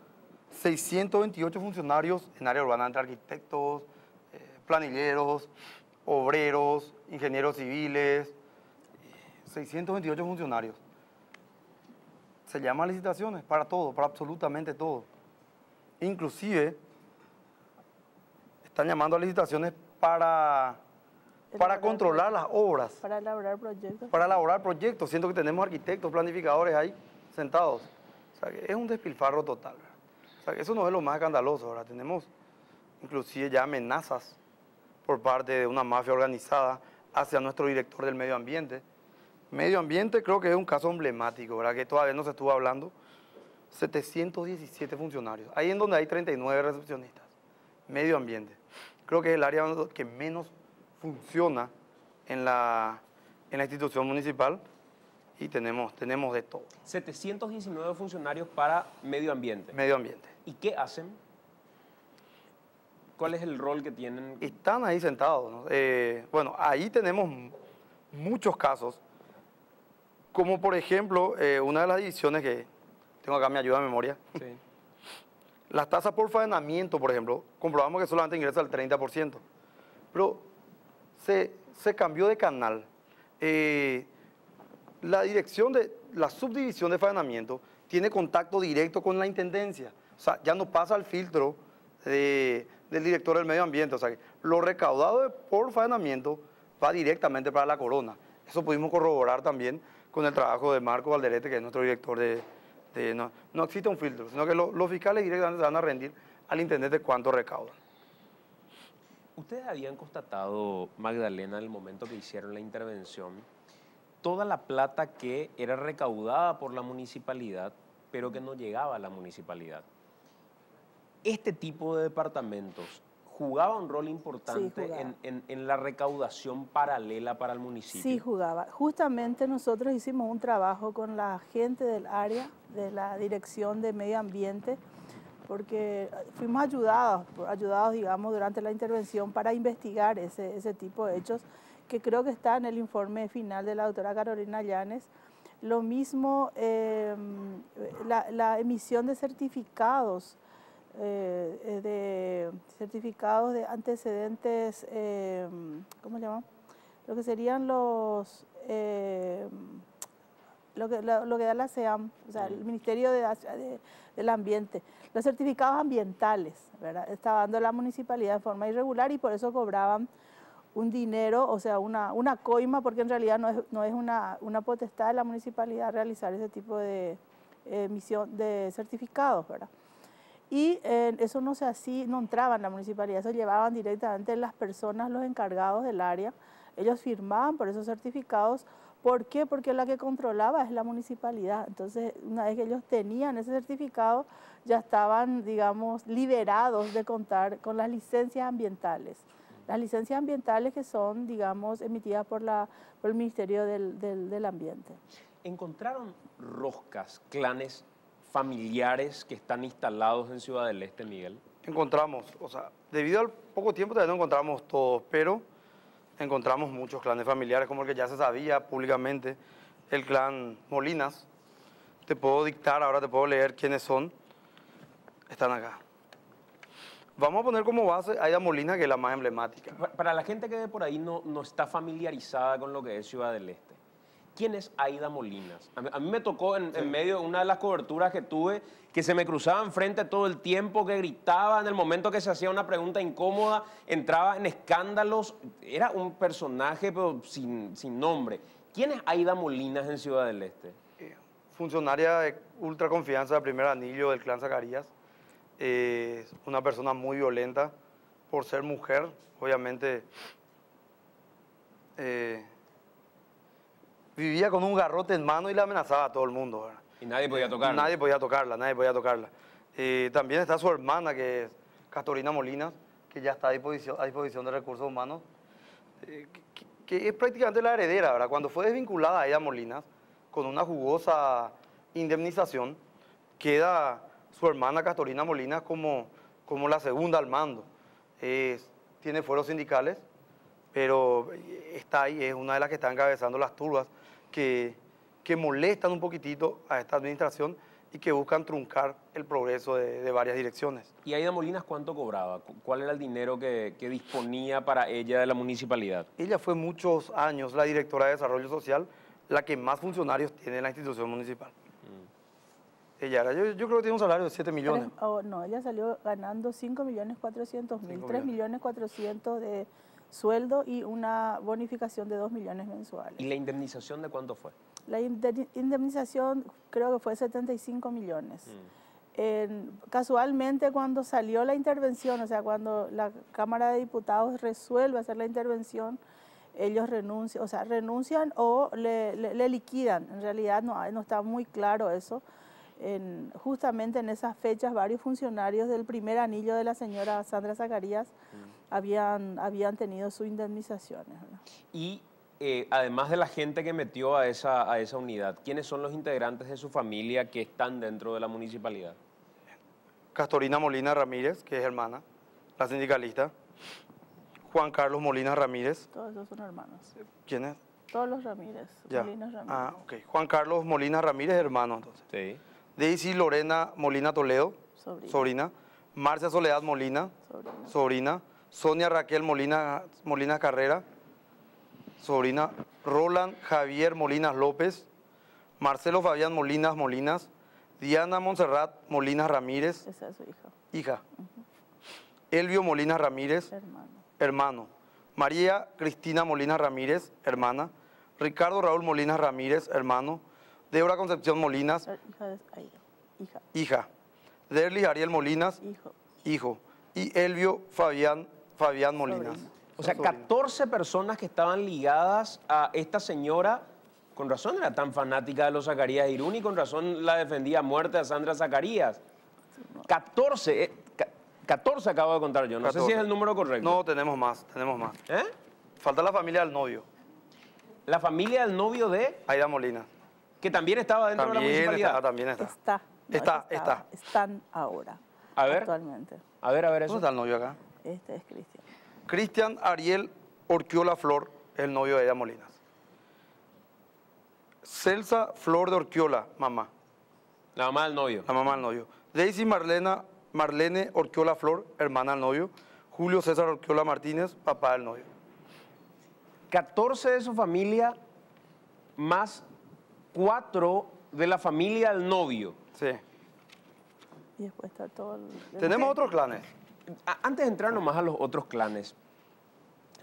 628 funcionarios en área urbana, entre arquitectos, eh, planilleros, obreros, ingenieros civiles, eh, 628 funcionarios. Se llaman licitaciones para todo, para absolutamente todo. Inclusive están llamando a licitaciones para, para controlar las obras Para elaborar proyectos. para elaborar proyectos. Siento que tenemos arquitectos, planificadores ahí sentados. O sea, que es un despilfarro total. O sea, que eso no es lo más escandaloso. Tenemos inclusive ya amenazas por parte de una mafia organizada hacia nuestro director del medio ambiente. Medio ambiente creo que es un caso emblemático, ¿verdad? que todavía no se estuvo hablando. 717 funcionarios. Ahí en donde hay 39 recepcionistas. Medio ambiente. Creo que es el área que menos funciona en la, en la institución municipal y tenemos, tenemos de todo. 719 funcionarios para medio ambiente. Medio ambiente. ¿Y qué hacen? ¿Cuál es el rol que tienen? Están ahí sentados. ¿no? Eh, bueno, ahí tenemos muchos casos, como por ejemplo, eh, una de las divisiones que tengo acá, me ayuda a memoria, Sí. Las tasas por faenamiento, por ejemplo, comprobamos que solamente ingresa el 30%. Pero se, se cambió de canal. Eh, la dirección de la subdivisión de faenamiento tiene contacto directo con la intendencia. O sea, ya no pasa el filtro de- del director del medio ambiente. O sea, lo recaudado por faenamiento va directamente para la corona. Eso pudimos corroborar también con el trabajo de Marco Valderete, que es nuestro director de... de- no, existe un filtro, sino que lo- los fiscales directamente se van a rendir al intendente cuánto recaudan. Ustedes habían constatado, Magdalena, en el momento que hicieron la intervención, toda la plata que era recaudada por la municipalidad, pero que no llegaba a la municipalidad. Este tipo de departamentos jugaba un rol importante jugaba. en, en- en la recaudación paralela para el municipio. Sí, jugaba. Justamente nosotros hicimos un trabajo con la gente del área, de la Dirección de Medio Ambiente, porque fuimos ayudados, ayudados, digamos, durante la intervención para investigar ese, ese tipo de hechos, que creo que está en el informe final de la doctora Carolina Llanes. Lo mismo, eh, la, la emisión de certificados, eh, eh, de certificados de antecedentes, eh, ¿cómo se llama? Lo que serían los, eh, lo, que, lo, lo que da la SEAM, o sea, el Ministerio de, de- del Ambiente, los certificados ambientales, ¿verdad? Estaba dando la municipalidad de forma irregular y por eso cobraban un dinero, o sea, una, una coima, porque en realidad no es, no es una, una potestad de la municipalidad realizar ese tipo de emisión de certificados, ¿verdad? Y eh, eso no se hacía, no entraba en la municipalidad, eso llevaban directamente las personas, los encargados del área. Ellos firmaban por esos certificados. ¿Por qué? Porque la que controlaba es la municipalidad. Entonces, una vez que ellos tenían ese certificado, ya estaban, digamos, liberados de contar con las licencias ambientales. Las licencias ambientales que son, digamos, emitidas por, la, por el Ministerio del, del- del Ambiente. ¿Encontraron roscas, clanes familiares que están instalados en Ciudad del Este, Miguel? Encontramos, o sea, debido al poco tiempo todavía no encontramos todos, pero encontramos muchos clanes familiares, como el que ya se sabía públicamente, el clan Molinas. Te puedo dictar, ahora te puedo leer quiénes son. Están acá. Vamos a poner como base a Aida Molina, que es la más emblemática. Pa- Para la gente que de por ahí no, no está familiarizada con lo que es Ciudad del Este, ¿Quién es Aida Molinas? A mí, a mí me tocó en, en medio de una de las coberturas que tuve que se me cruzaba enfrente todo el tiempo, que gritaba en el momento que se hacía una pregunta incómoda, entraba en escándalos. Era un personaje pero sin, sin nombre. ¿Quién es Aida Molinas en Ciudad del Este? Eh, funcionaria de ultra confianza de primer anillo del clan Zacarías. Eh, una persona muy violenta por ser mujer, obviamente. eh, vivía con un garrote en mano y le amenazaba a todo el mundo. ¿verdad? Y nadie podía tocarla. Nadie podía tocarla, nadie podía tocarla. Eh, también está su hermana, que es Castorina Molinas, que ya está a disposición, a disposición de recursos humanos, eh, que, que es prácticamente la heredera, ¿verdad? Cuando fue desvinculada a ella Molinas, con una jugosa indemnización, queda su hermana Castorina Molinas como, como la segunda al mando. Tiene fueros sindicales, pero está ahí, es una de las que está encabezando las turbas que, que molestan un poquitito a esta administración y que buscan truncar el progreso de, de varias direcciones. ¿Y Aida Molinas cuánto cobraba? Cu- ¿Cuál era el dinero que, que disponía para ella de la municipalidad? Ella fue muchos años la directora de Desarrollo Social, la que más funcionarios tiene en la institución municipal. Ella era, yo, yo creo que tiene un salario de 7 millones. Tres- oh, no, ella salió ganando 5 millones 400 mil, Cinco 3 millones. millones 400 de sueldo y una bonificación de 2 millones mensuales. ¿Y la indemnización de cuánto fue? La inde- indemnización creo que fue 75 millones. En- casualmente cuando salió la intervención, o sea, cuando la Cámara de Diputados resuelve hacer la intervención, ellos renuncian, o sea, renuncian o le, le- le liquidan. En realidad no, está muy claro eso. En- justamente en esas fechas varios funcionarios del primer anillo de la señora Sandra Zacarías habían, habían tenido sus indemnizaciones. ¿verdad? Y eh, además de la gente que metió a esa, a esa unidad, ¿quiénes son los integrantes de su familia que están dentro de la municipalidad? Castorina Molina Ramírez, que es hermana, la sindicalista. Juan Carlos Molina Ramírez, Todos esos son hermanos. ¿quién es? Todos los Ramírez. Ya. Molinas Ramírez. Ah, ok. Juan Carlos Molina Ramírez, hermano, entonces. Sí. Daisy Lorena Molina Toledo, Sobrina. sobrina. Marcia Soledad Molina, Sobrina. sobrina. Sonia Raquel Molina, Molina Carrera, sobrina. Roland Javier Molinas López, Marcelo Fabián Molinas Molinas, Diana Montserrat Molinas Ramírez, Esa es su hija, hija. Elvio Molinas Ramírez, hermano. hermano. María Cristina Molina Ramírez, hermana. Ricardo Raúl Molinas Ramírez, hermano. Débora Concepción Molinas, Hija de. Hija. hija. Derlis Ariel Molinas, Hijo. hijo. Y Elvio Fabián, Fabián Molinas. O sea, Sobrino. 14 personas que estaban ligadas a esta señora. Con razón era tan fanática de los Zacarías Irún y con razón la defendía a muerte a Sandra Zacarías. 14, eh, ca- 14 acabo de contar yo, no sé si 14. es el número correcto. No, tenemos más, tenemos más. ¿Eh? Falta la familia del novio, La familia del novio de, Aida Molina. que también estaba dentro de la municipalidad. está, también está. Está. no, Está, estaba, está. Están ahora. A ver. Actualmente. A ver, a ver eso. ¿Dónde está el novio acá? Este es Cristian. Cristian Ariel Orquiola Flor, el novio de Aida Molinas. Celsa Flor de Orquiola, mamá, La mamá del novio. la mamá del novio. Daisy Marlena, Marlene Orquiola Flor, hermana del novio. Julio César Orquiola Martínez, papá del novio. 14 de su familia más 4 de la familia del novio. Sí. Y después está todo el... Tenemos otros clanes. Antes de entrar nomás a los otros clanes,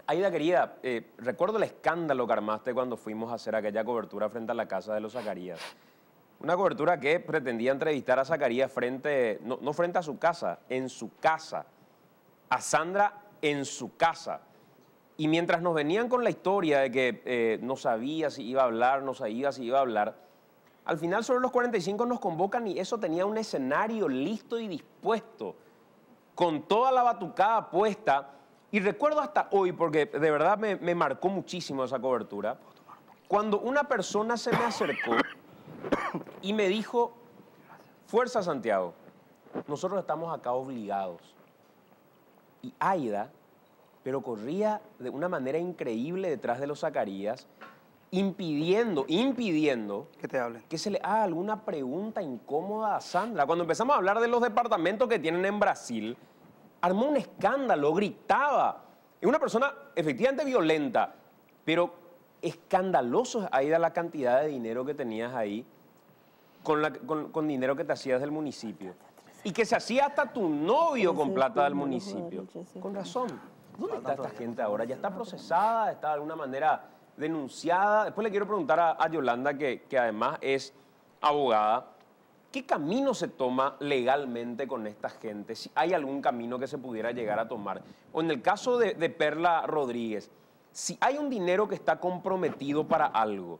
Aida querida, eh, recuerdo el escándalo que armaste cuando fuimos a hacer aquella cobertura frente a la casa de los Zacarías. Una cobertura que pretendía entrevistar a Zacarías frente, no, no frente a su casa, en su casa. A Sandra en su casa. Y mientras nos venían con la historia de que eh, no sabía si iba a hablar, no sabía si iba a hablar, al final sobre los 45 nos convocan y eso tenía un escenario listo y dispuesto con toda la batucada puesta. Y recuerdo hasta hoy, porque de verdad me, marcó muchísimo esa cobertura, cuando una persona se me acercó y me dijo, Fuerza Santiago, nosotros estamos acá obligados. Y Aida, pero corría de una manera increíble detrás de los Zacarías, impidiendo, impidiendo Que te hablen. que se le haga alguna pregunta incómoda a Sandra. Cuando empezamos a hablar de los departamentos que tienen en Brasil, armó un escándalo, gritaba. Es una persona efectivamente violenta, pero escandaloso, Aida, la cantidad de dinero que tenías ahí con, la- con- con dinero que te hacías del municipio. Y que se hacía hasta tu novio con plata del municipio. Con razón. ¿Dónde está esta gente ahora? ¿Ya está procesada? ¿Está de alguna manera denunciada? Después le quiero preguntar a, a Yolanda, que, que además es abogada, ¿qué camino se toma legalmente con esta gente? Si hay algún camino que se pudiera llegar a tomar. O en el caso de, de Perla Rodríguez, si hay un dinero que está comprometido para algo,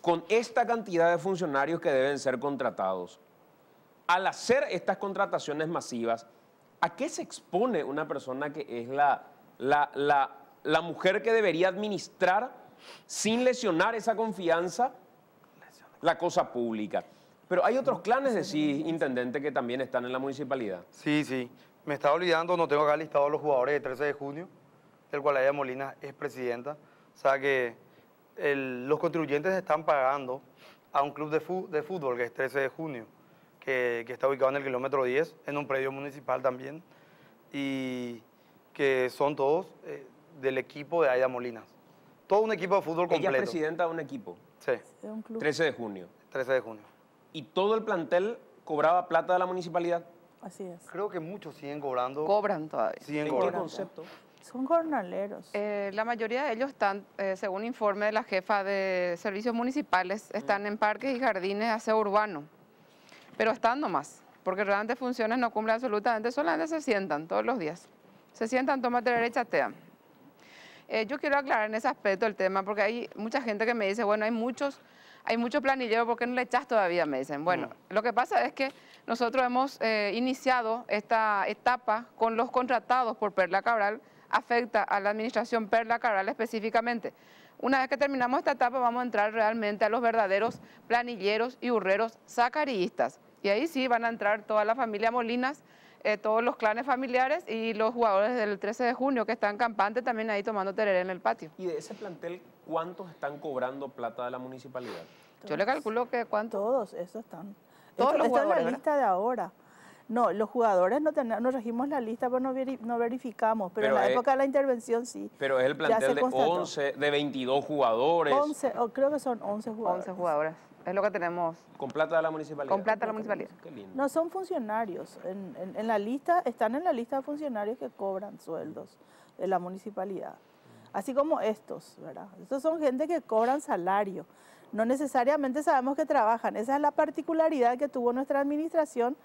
con esta cantidad de funcionarios que deben ser contratados, al hacer estas contrataciones masivas, ¿a qué se expone una persona que es la, la, la- la mujer que debería administrar sin lesionar esa confianza la cosa pública? Pero hay otros clanes de sí, intendente, que también están en la municipalidad. Sí, sí. Me estaba olvidando, no tengo acá listado los jugadores de 13 de junio, del cual Aida Molina es presidenta. O sea que los contribuyentes están pagando a un club de, fútbol que es 13 de junio, que, que está ubicado en el kilómetro 10, en un predio municipal también, y que son todos eh, del equipo de Aida Molinas. Todo un equipo de fútbol Ella es completo. presidenta de un equipo, Sí, un club. 13 de junio. 13 de junio. ¿Y todo el plantel cobraba plata de la municipalidad? Así es. Creo que muchos siguen cobrando. Cobran todavía. siguen ¿En qué concepto? Son jornaleros. Eh, la mayoría de ellos están, eh, según informe de la jefa de servicios municipales, están en parques y jardines de aseo urbano. Pero están nomás, porque realmente funciones no cumplen absolutamente, solamente se sientan todos los días. Se sientan, toman y chatean. Eh, yo quiero aclarar en ese aspecto el tema, porque hay mucha gente que me dice, bueno, hay muchos, hay mucho planillero, ¿por qué no le echas todavía? Me dicen. Bueno, lo que pasa es que nosotros hemos eh, iniciado esta etapa con los contratados por Perla Cabral, afecta a la administración Perla Cabral específicamente. Una vez que terminamos esta etapa, vamos a entrar realmente a los verdaderos planilleros y hurreros sacarillistas. Y ahí sí van a entrar toda la familia Molinas, eh, todos los clanes familiares y los jugadores del 13 de junio que están campantes también ahí tomando tereré en el patio. ¿Y de ese plantel cuántos están cobrando plata de la municipalidad? Yo le calculo que cuánto. Todos, esos están. Todos Esto- los esta es jugadores, la ¿verdad? lista de ahora. No, los jugadores no, tenemos, no regimos la lista, pero no, veri- no verificamos. Pero, Pero en la es- época de la intervención sí. Pero es el plantel de constató. 11, de 22 jugadores 11, o creo que son 11 jugadores. 11 jugadores. Es lo que tenemos. con plata de la municipalidad. Con plata de la municipalidad. Qué lindo. No son funcionarios. En, en- en la lista, están en la lista de funcionarios que cobran sueldos de la municipalidad. Así como estos, ¿verdad? Estos son gente que cobran salario. No necesariamente sabemos que trabajan. Esa es la particularidad que tuvo nuestra administración.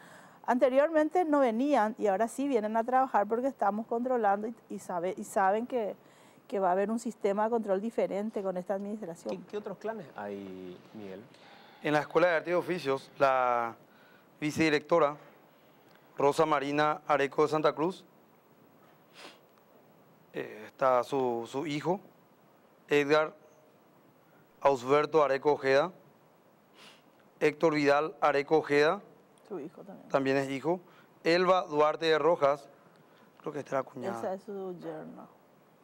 Anteriormente no venían y ahora sí vienen a trabajar porque estamos controlando y, y sabe- y saben que, que va a haber un sistema de control diferente con esta administración. ¿Qué, qué otros clanes hay, Miguel? En la Escuela de Artes y Oficios, la vicedirectora Rosa Marina Areco de Santa Cruz, eh, está su, su hijo, Edgar Ausberto Areco Ojeda, Héctor Vidal Areco Ojeda, Su hijo también. también es hijo, Elba Duarte de Rojas, creo que esta era Esa cuñada, es su yerno,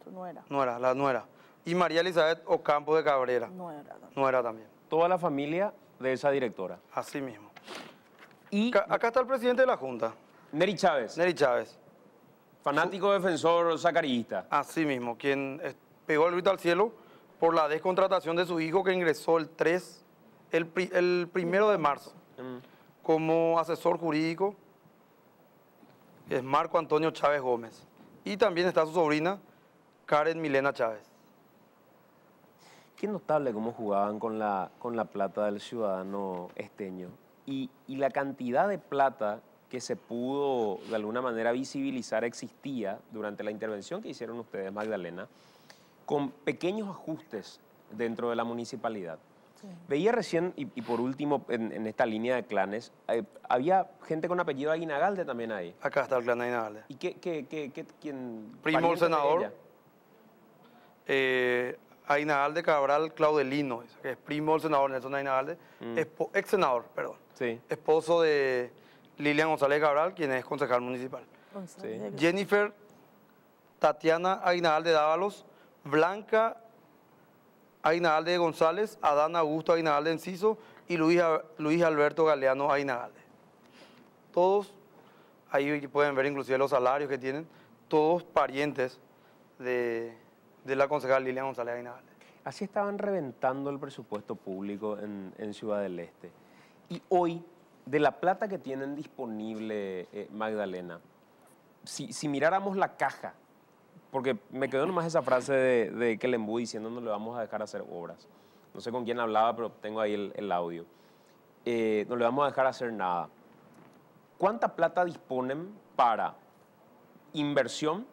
su nuera. nuera, la nuera, y María Elizabeth Ocampo de Cabrera, Nuera también. nuera también, Toda la familia de esa directora. así mismo. Y Acá, acá está el presidente de la Junta, Neri Chávez, Neri Chávez. fanático defensor sacarillista. Así mismo, quien pegó el grito al cielo por la descontratación de su hijo que ingresó el 3, el, pri- el primero de marzo, Mm. como asesor jurídico, es Marco Antonio Chávez Gómez. Y también está su sobrina, Karen Milena Chávez. Qué notable cómo jugaban con la, con la plata del ciudadano esteño. Y, y la cantidad de plata que se pudo de alguna manera visibilizar existía durante la intervención que hicieron ustedes, Magdalena, con pequeños ajustes dentro de la municipalidad. Veía recién, y, y por último, en, en esta línea de clanes, eh, había gente con apellido Aguinagalde también ahí. Acá está el clan de Aguinalde. ¿Y qué, qué, qué, qué- quién? Primo senador. Eh, Aguinalde Cabral Claudelino, que es primo del senador Nelson Aguinalde, Mm. ex senador, perdón, Sí. esposo de Lilian González Cabral, quien es concejal municipal. Jennifer Tatiana Aguinalde Dávalos, Blanca Aguinalde de González, Adán Augusto Aguinalde Enciso y Luis, Luis Alberto Galeano Aguinalde. Todos, ahí pueden ver inclusive los salarios que tienen, todos parientes de, de la concejal Lilian González Aguinalde. Así estaban reventando el presupuesto público en, Ciudad del Este. Y hoy, de la plata que tienen disponible, eh, Magdalena, si, miráramos la caja, porque me quedó nomás esa frase de, de Kelembú diciendo no le vamos a dejar hacer obras. No sé con quién hablaba, pero tengo ahí el, el audio. Eh, no le vamos a dejar hacer nada. ¿Cuánta plata disponen para inversión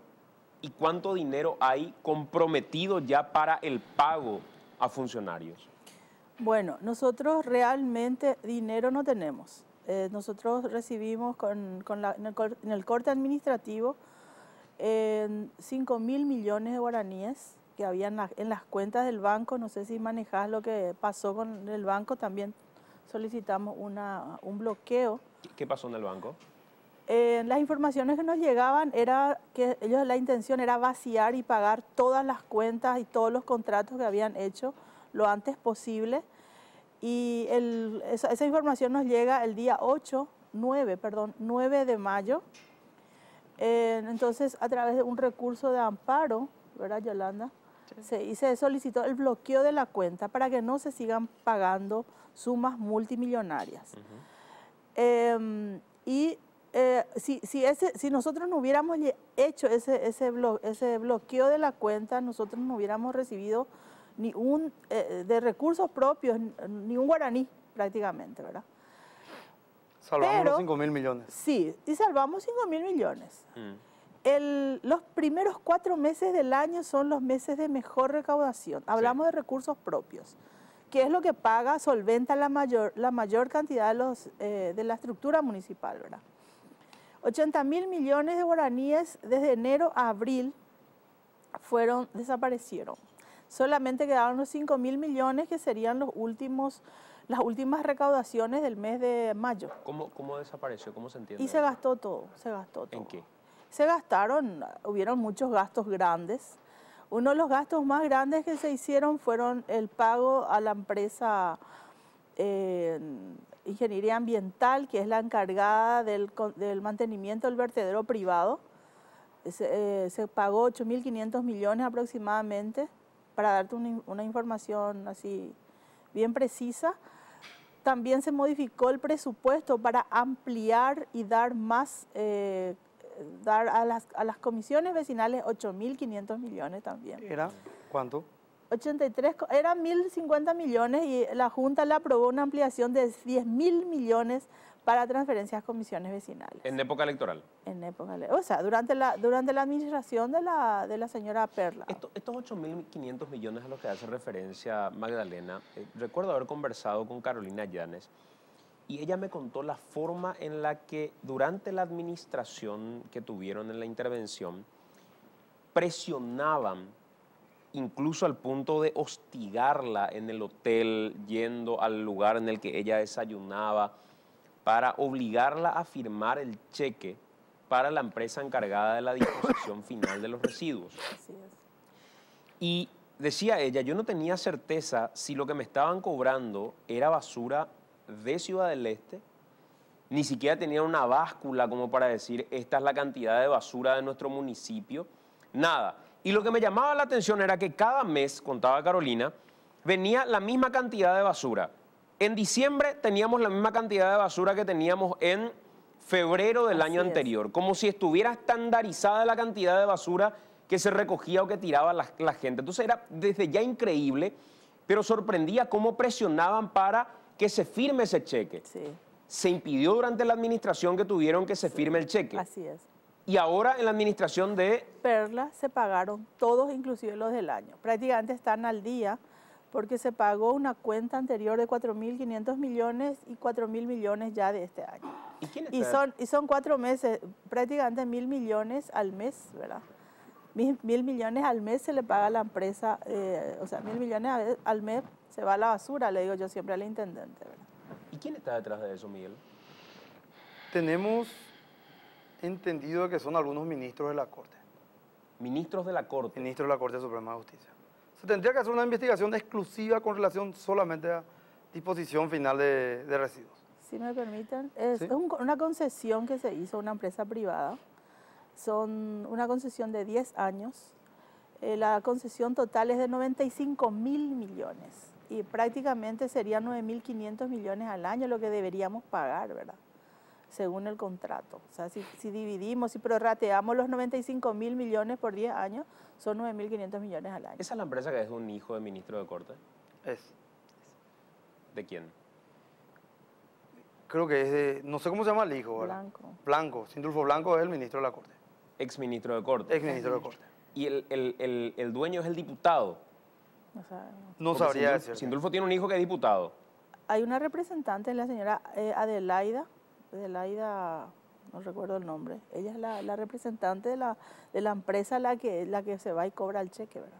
y cuánto dinero hay comprometido ya para el pago a funcionarios? Bueno, nosotros realmente dinero no tenemos. Eh, nosotros recibimos con, con la- en, el, cor- en el corte administrativo eh, 5 mil millones de guaraníes que habían en las cuentas del banco. No sé si manejas lo que pasó con el banco. También solicitamos una, un bloqueo. ¿Qué- ¿Qué pasó en el banco? Eh, las informaciones que nos llegaban era que ellos la intención era vaciar y pagar todas las cuentas y todos los contratos que habían hecho lo antes posible. Y el- esa, esa información nos llega el día 8, 9, perdón, 9 de mayo. Eh, entonces, a través de un recurso de amparo, ¿verdad, Yolanda? Se, y se solicitó el bloqueo de la cuenta para que no se sigan pagando sumas multimillonarias. Em, y eh, si, si, ese, si nosotros no hubiéramos hecho ese, ese, blo- ese bloqueo de la cuenta, nosotros no hubiéramos recibido ni un, eh, de recursos propios, ni un guaraní prácticamente, ¿verdad? Salvamos Pero- los 5 mil millones. Sí, y salvamos 5 mil millones. Mm. El- los primeros cuatro meses del año son los meses de mejor recaudación. Hablamos de recursos propios, que es lo que paga, solventa la mayor, la mayor cantidad de, los, eh, de la estructura municipal, ¿verdad? 80 mil millones de guaraníes desde enero a abril fueron, desaparecieron. Solamente quedaron los 5 mil millones que serían los últimos, las últimas recaudaciones del mes de mayo. ¿Cómo, cómo desapareció? ¿Cómo se entiende? Y se gastó todo, se gastó todo. ¿En qué? Se gastaron, hubieron muchos gastos grandes. Uno de los gastos más grandes que se hicieron fueron el pago a la empresa eh, Ingeniería Ambiental, que es la encargada del, del mantenimiento del vertedero privado. Se, eh, se pagó 8.500 millones aproximadamente, para darte una, una información así bien precisa. También se modificó el presupuesto para ampliar y dar más, eh, dar a las, a las comisiones vecinales 8.500 millones también. ¿Era cuánto? 83, co- eran 1.050 millones y la Junta le aprobó una ampliación de 10.000 millones para transferencias a comisiones vecinales. En época electoral. En época, ele- o sea, durante la, durante la administración de la, de la señora Perla. Esto- estos 8.500 millones a los que hace referencia Magdalena, eh, recuerdo haber conversado con Carolina Llanes y ella me contó la forma en la que durante la administración que tuvieron en la intervención presionaban incluso al punto de hostigarla en el hotel, yendo al lugar en el que ella desayunaba, para obligarla a firmar el cheque para la empresa encargada de la disposición final de los residuos. Así es. Y decía ella, yo no tenía certeza si lo que me estaban cobrando era basura de Ciudad del Este, ni siquiera tenía una báscula como para decir, esta es la cantidad de basura de nuestro municipio, nada. Y lo que me llamaba la atención era que cada mes, contaba Carolina, venía la misma cantidad de basura. En diciembre teníamos la misma cantidad de basura que teníamos en febrero del Así año es. anterior, como si estuviera estandarizada la cantidad de basura que se recogía o que tiraba la, la gente. Entonces era desde ya increíble, pero sorprendía cómo presionaban para que se firme ese cheque. Sí, Se impidió durante la administración que tuvieron que se firme el cheque. así es. Y ahora en la administración de... Perla se pagaron todos, inclusive los del año. Prácticamente están al día porque se pagó una cuenta anterior de 4.500 millones y 4.000 millones ya de este año. ¿Y quién Y son, y son cuatro meses, prácticamente mil millones al mes, ¿verdad? Mil, mil millones al mes se le paga a la empresa, eh, o sea, mil millones al mes se va a la basura, le digo yo siempre al intendente, ¿verdad? ¿Y quién está detrás de eso, Miguel? Tenemos entendido que son algunos ministros de la Corte, Ministros de la Corte. ministros de la Corte Suprema de Justicia. Se tendría que hacer una investigación exclusiva con relación solamente a disposición final de, de residuos. Si me permiten, es, Sí. es un- una concesión que se hizo a una empresa privada. Son una concesión de 10 años. eh, la concesión total es de 95 mil millones y prácticamente serían 9.500 millones al año lo que deberíamos pagar, ¿verdad? Según el contrato. O sea, si, si dividimos, si prorrateamos los 95 mil millones por 10 años, son 9.500 millones al año. ¿Esa es la empresa que es un hijo de ministro de Corte? Es. ¿De quién? Creo que es de, no sé cómo se llama el hijo. ¿verdad? Blanco. Blanco. Sindulfo Blanco es el ministro de la Corte. Ex ministro de Corte. Ex ministro de Corte. Y el, el- el- el dueño es el diputado. No sabemos. No sabría Sindulfo- decir. Sindulfo tiene un hijo que es diputado. Hay una representante, la señora eh, Adelaida, Adelaida, no recuerdo el nombre, ella es la, la representante de la, de la empresa la que, la que se va y cobra el cheque, ¿verdad?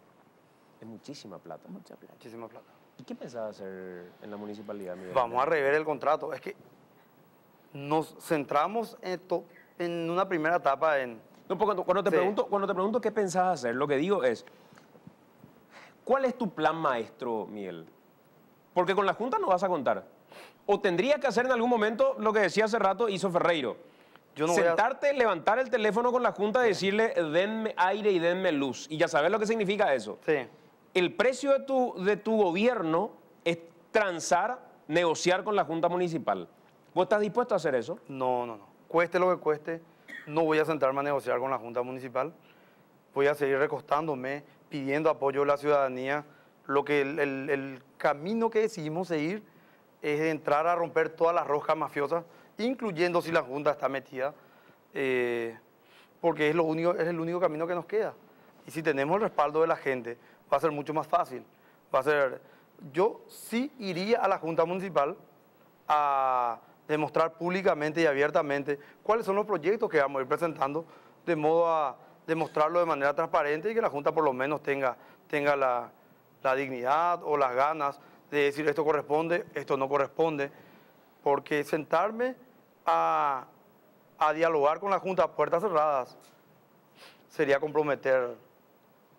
Es muchísima plata. Mucha plata. Muchísima plata. ¿Y qué pensaba hacer en la municipalidad, Miguel? Vamos a rever el contrato. Es que nos centramos en, to- en una primera etapa en... No, porque cuando, cuando te Sí. pregunto, cuando te pregunto qué pensabas hacer, lo que digo es, ¿cuál es tu plan maestro, Miguel? Porque con la Junta no vas a contar. O tendría que hacer en algún momento lo que decía hace rato hizo Ferreiro. Yo no voy a- Sentarte, levantar el teléfono con la Junta y decirle, denme aire y denme luz. Y ya sabes lo que significa eso. Sí. El precio de tu, de tu gobierno es transar, negociar con la Junta Municipal. ¿Vos estás dispuesto a hacer eso? No, no, no. Cueste lo que cueste, no voy a sentarme a negociar con la Junta Municipal. Voy a seguir recostándome, pidiendo apoyo de la ciudadanía. Lo que el, el- el camino que decidimos seguir es entrar a romper todas las roscas mafiosas, incluyendo si la Junta está metida, eh, porque es, lo único, es el único camino que nos queda. Y si tenemos el respaldo de la gente, va a ser mucho más fácil. Va a ser, yo sí iría a la Junta Municipal a demostrar públicamente y abiertamente cuáles son los proyectos que vamos a ir presentando, de modo a demostrarlo de manera transparente y que la Junta por lo menos tenga, tenga la, la dignidad o las ganas de decir esto corresponde, esto no corresponde, porque sentarme a, a dialogar con la Junta a puertas cerradas sería comprometer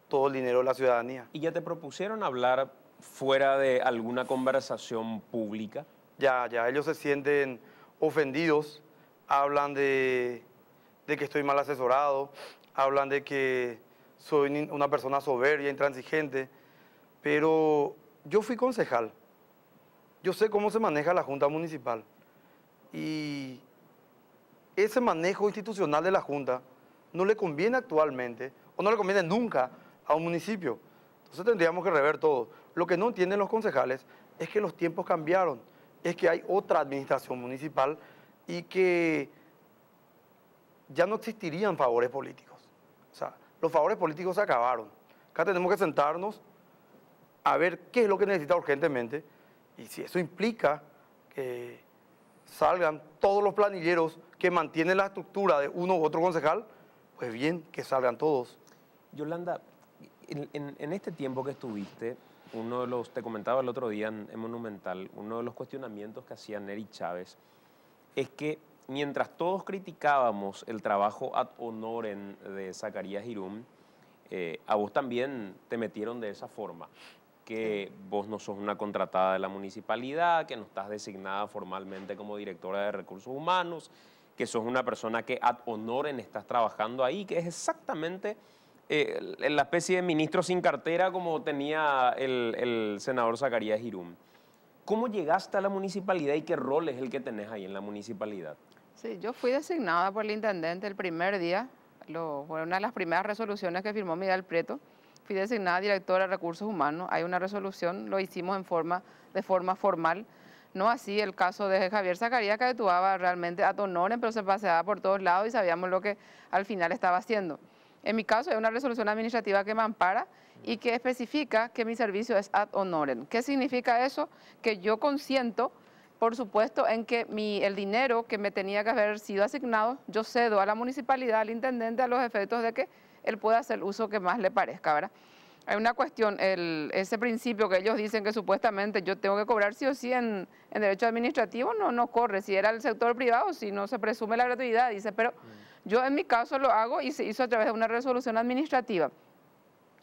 todo el dinero de la ciudadanía. ¿Y ya te propusieron hablar fuera de alguna conversación pública? Ya, ya, ellos se sienten ofendidos, hablan de, de que estoy mal asesorado, hablan de que soy una persona soberbia, intransigente, pero yo fui concejal, yo sé cómo se maneja la Junta Municipal y ese manejo institucional de la Junta no le conviene actualmente o no le conviene nunca a un municipio. Entonces tendríamos que rever todo. Lo que no entienden los concejales es que los tiempos cambiaron, es que hay otra administración municipal y que ya no existirían favores políticos. O sea, los favores políticos se acabaron. Acá tenemos que sentarnos a ver qué es lo que necesita urgentemente y si eso implica que salgan todos los planilleros que mantienen la estructura de uno u otro concejal, pues bien, que salgan todos. Yolanda, en, en- este tiempo que estuviste, uno de los, te comentaba el otro día en, en Monumental, uno de los cuestionamientos que hacía Neri Chávez es que mientras todos criticábamos el trabajo ad honorem de Zacarías Girum, eh, a vos también te metieron de esa forma, que vos no sos una contratada de la municipalidad, que no estás designada formalmente como directora de recursos humanos, que sos una persona que ad honorem estás trabajando ahí, que es exactamente eh, la especie de ministro sin cartera como tenía el, senador Zacarías Girum. ¿Cómo llegaste a la municipalidad y qué rol es el que tenés ahí en la municipalidad? Sí, yo fui designada por el intendente el primer día, lo, fue una de las primeras resoluciones que firmó Miguel Prieto. Fui designada directora de recursos humanos. Hay una resolución, lo hicimos en forma, de forma formal. No así el caso de Javier Zacarías, que actuaba realmente a honorem, pero se paseaba por todos lados y sabíamos lo que al final estaba haciendo. En mi caso, hay una resolución administrativa que me ampara y que especifica que mi servicio es ad honorem. ¿Qué significa eso? Que yo consiento por supuesto, en que mi, el dinero que me tenía que haber sido asignado, yo cedo a la municipalidad, al intendente, a los efectos de que él pueda hacer el uso que más le parezca, ¿verdad? Hay una cuestión, el- ese principio que ellos dicen que supuestamente yo tengo que cobrar sí o sí en, en derecho administrativo, no, no corre. Si era el sector privado, si no se presume la gratuidad, dice, pero yo en mi caso lo hago y se hizo a través de una resolución administrativa.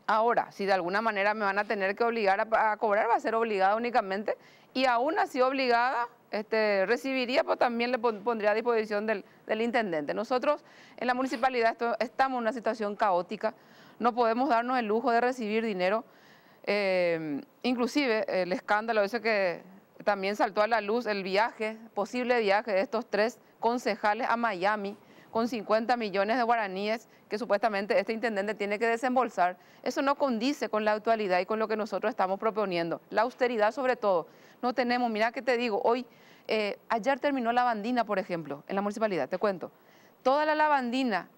Ahora, si de alguna manera me van a tener que obligar a, a cobrar, va a ser obligada únicamente y aún así obligada, este, recibiría, pues también le pon- pondría a disposición del, intendente. Nosotros en la municipalidad estamos en una situación caótica, No podemos darnos el lujo de recibir dinero. Eh, inclusive el escándalo ese que también saltó a la luz, el viaje, posible viaje de estos tres concejales a Miami con 50 millones de guaraníes que supuestamente este intendente tiene que desembolsar. Eso no condice con la actualidad y con lo que nosotros estamos proponiendo. La austeridad sobre todo. No tenemos, mira que te digo, hoy, eh, ayer terminó la bandina, por ejemplo, en la municipalidad, te cuento. Toda la lavandina,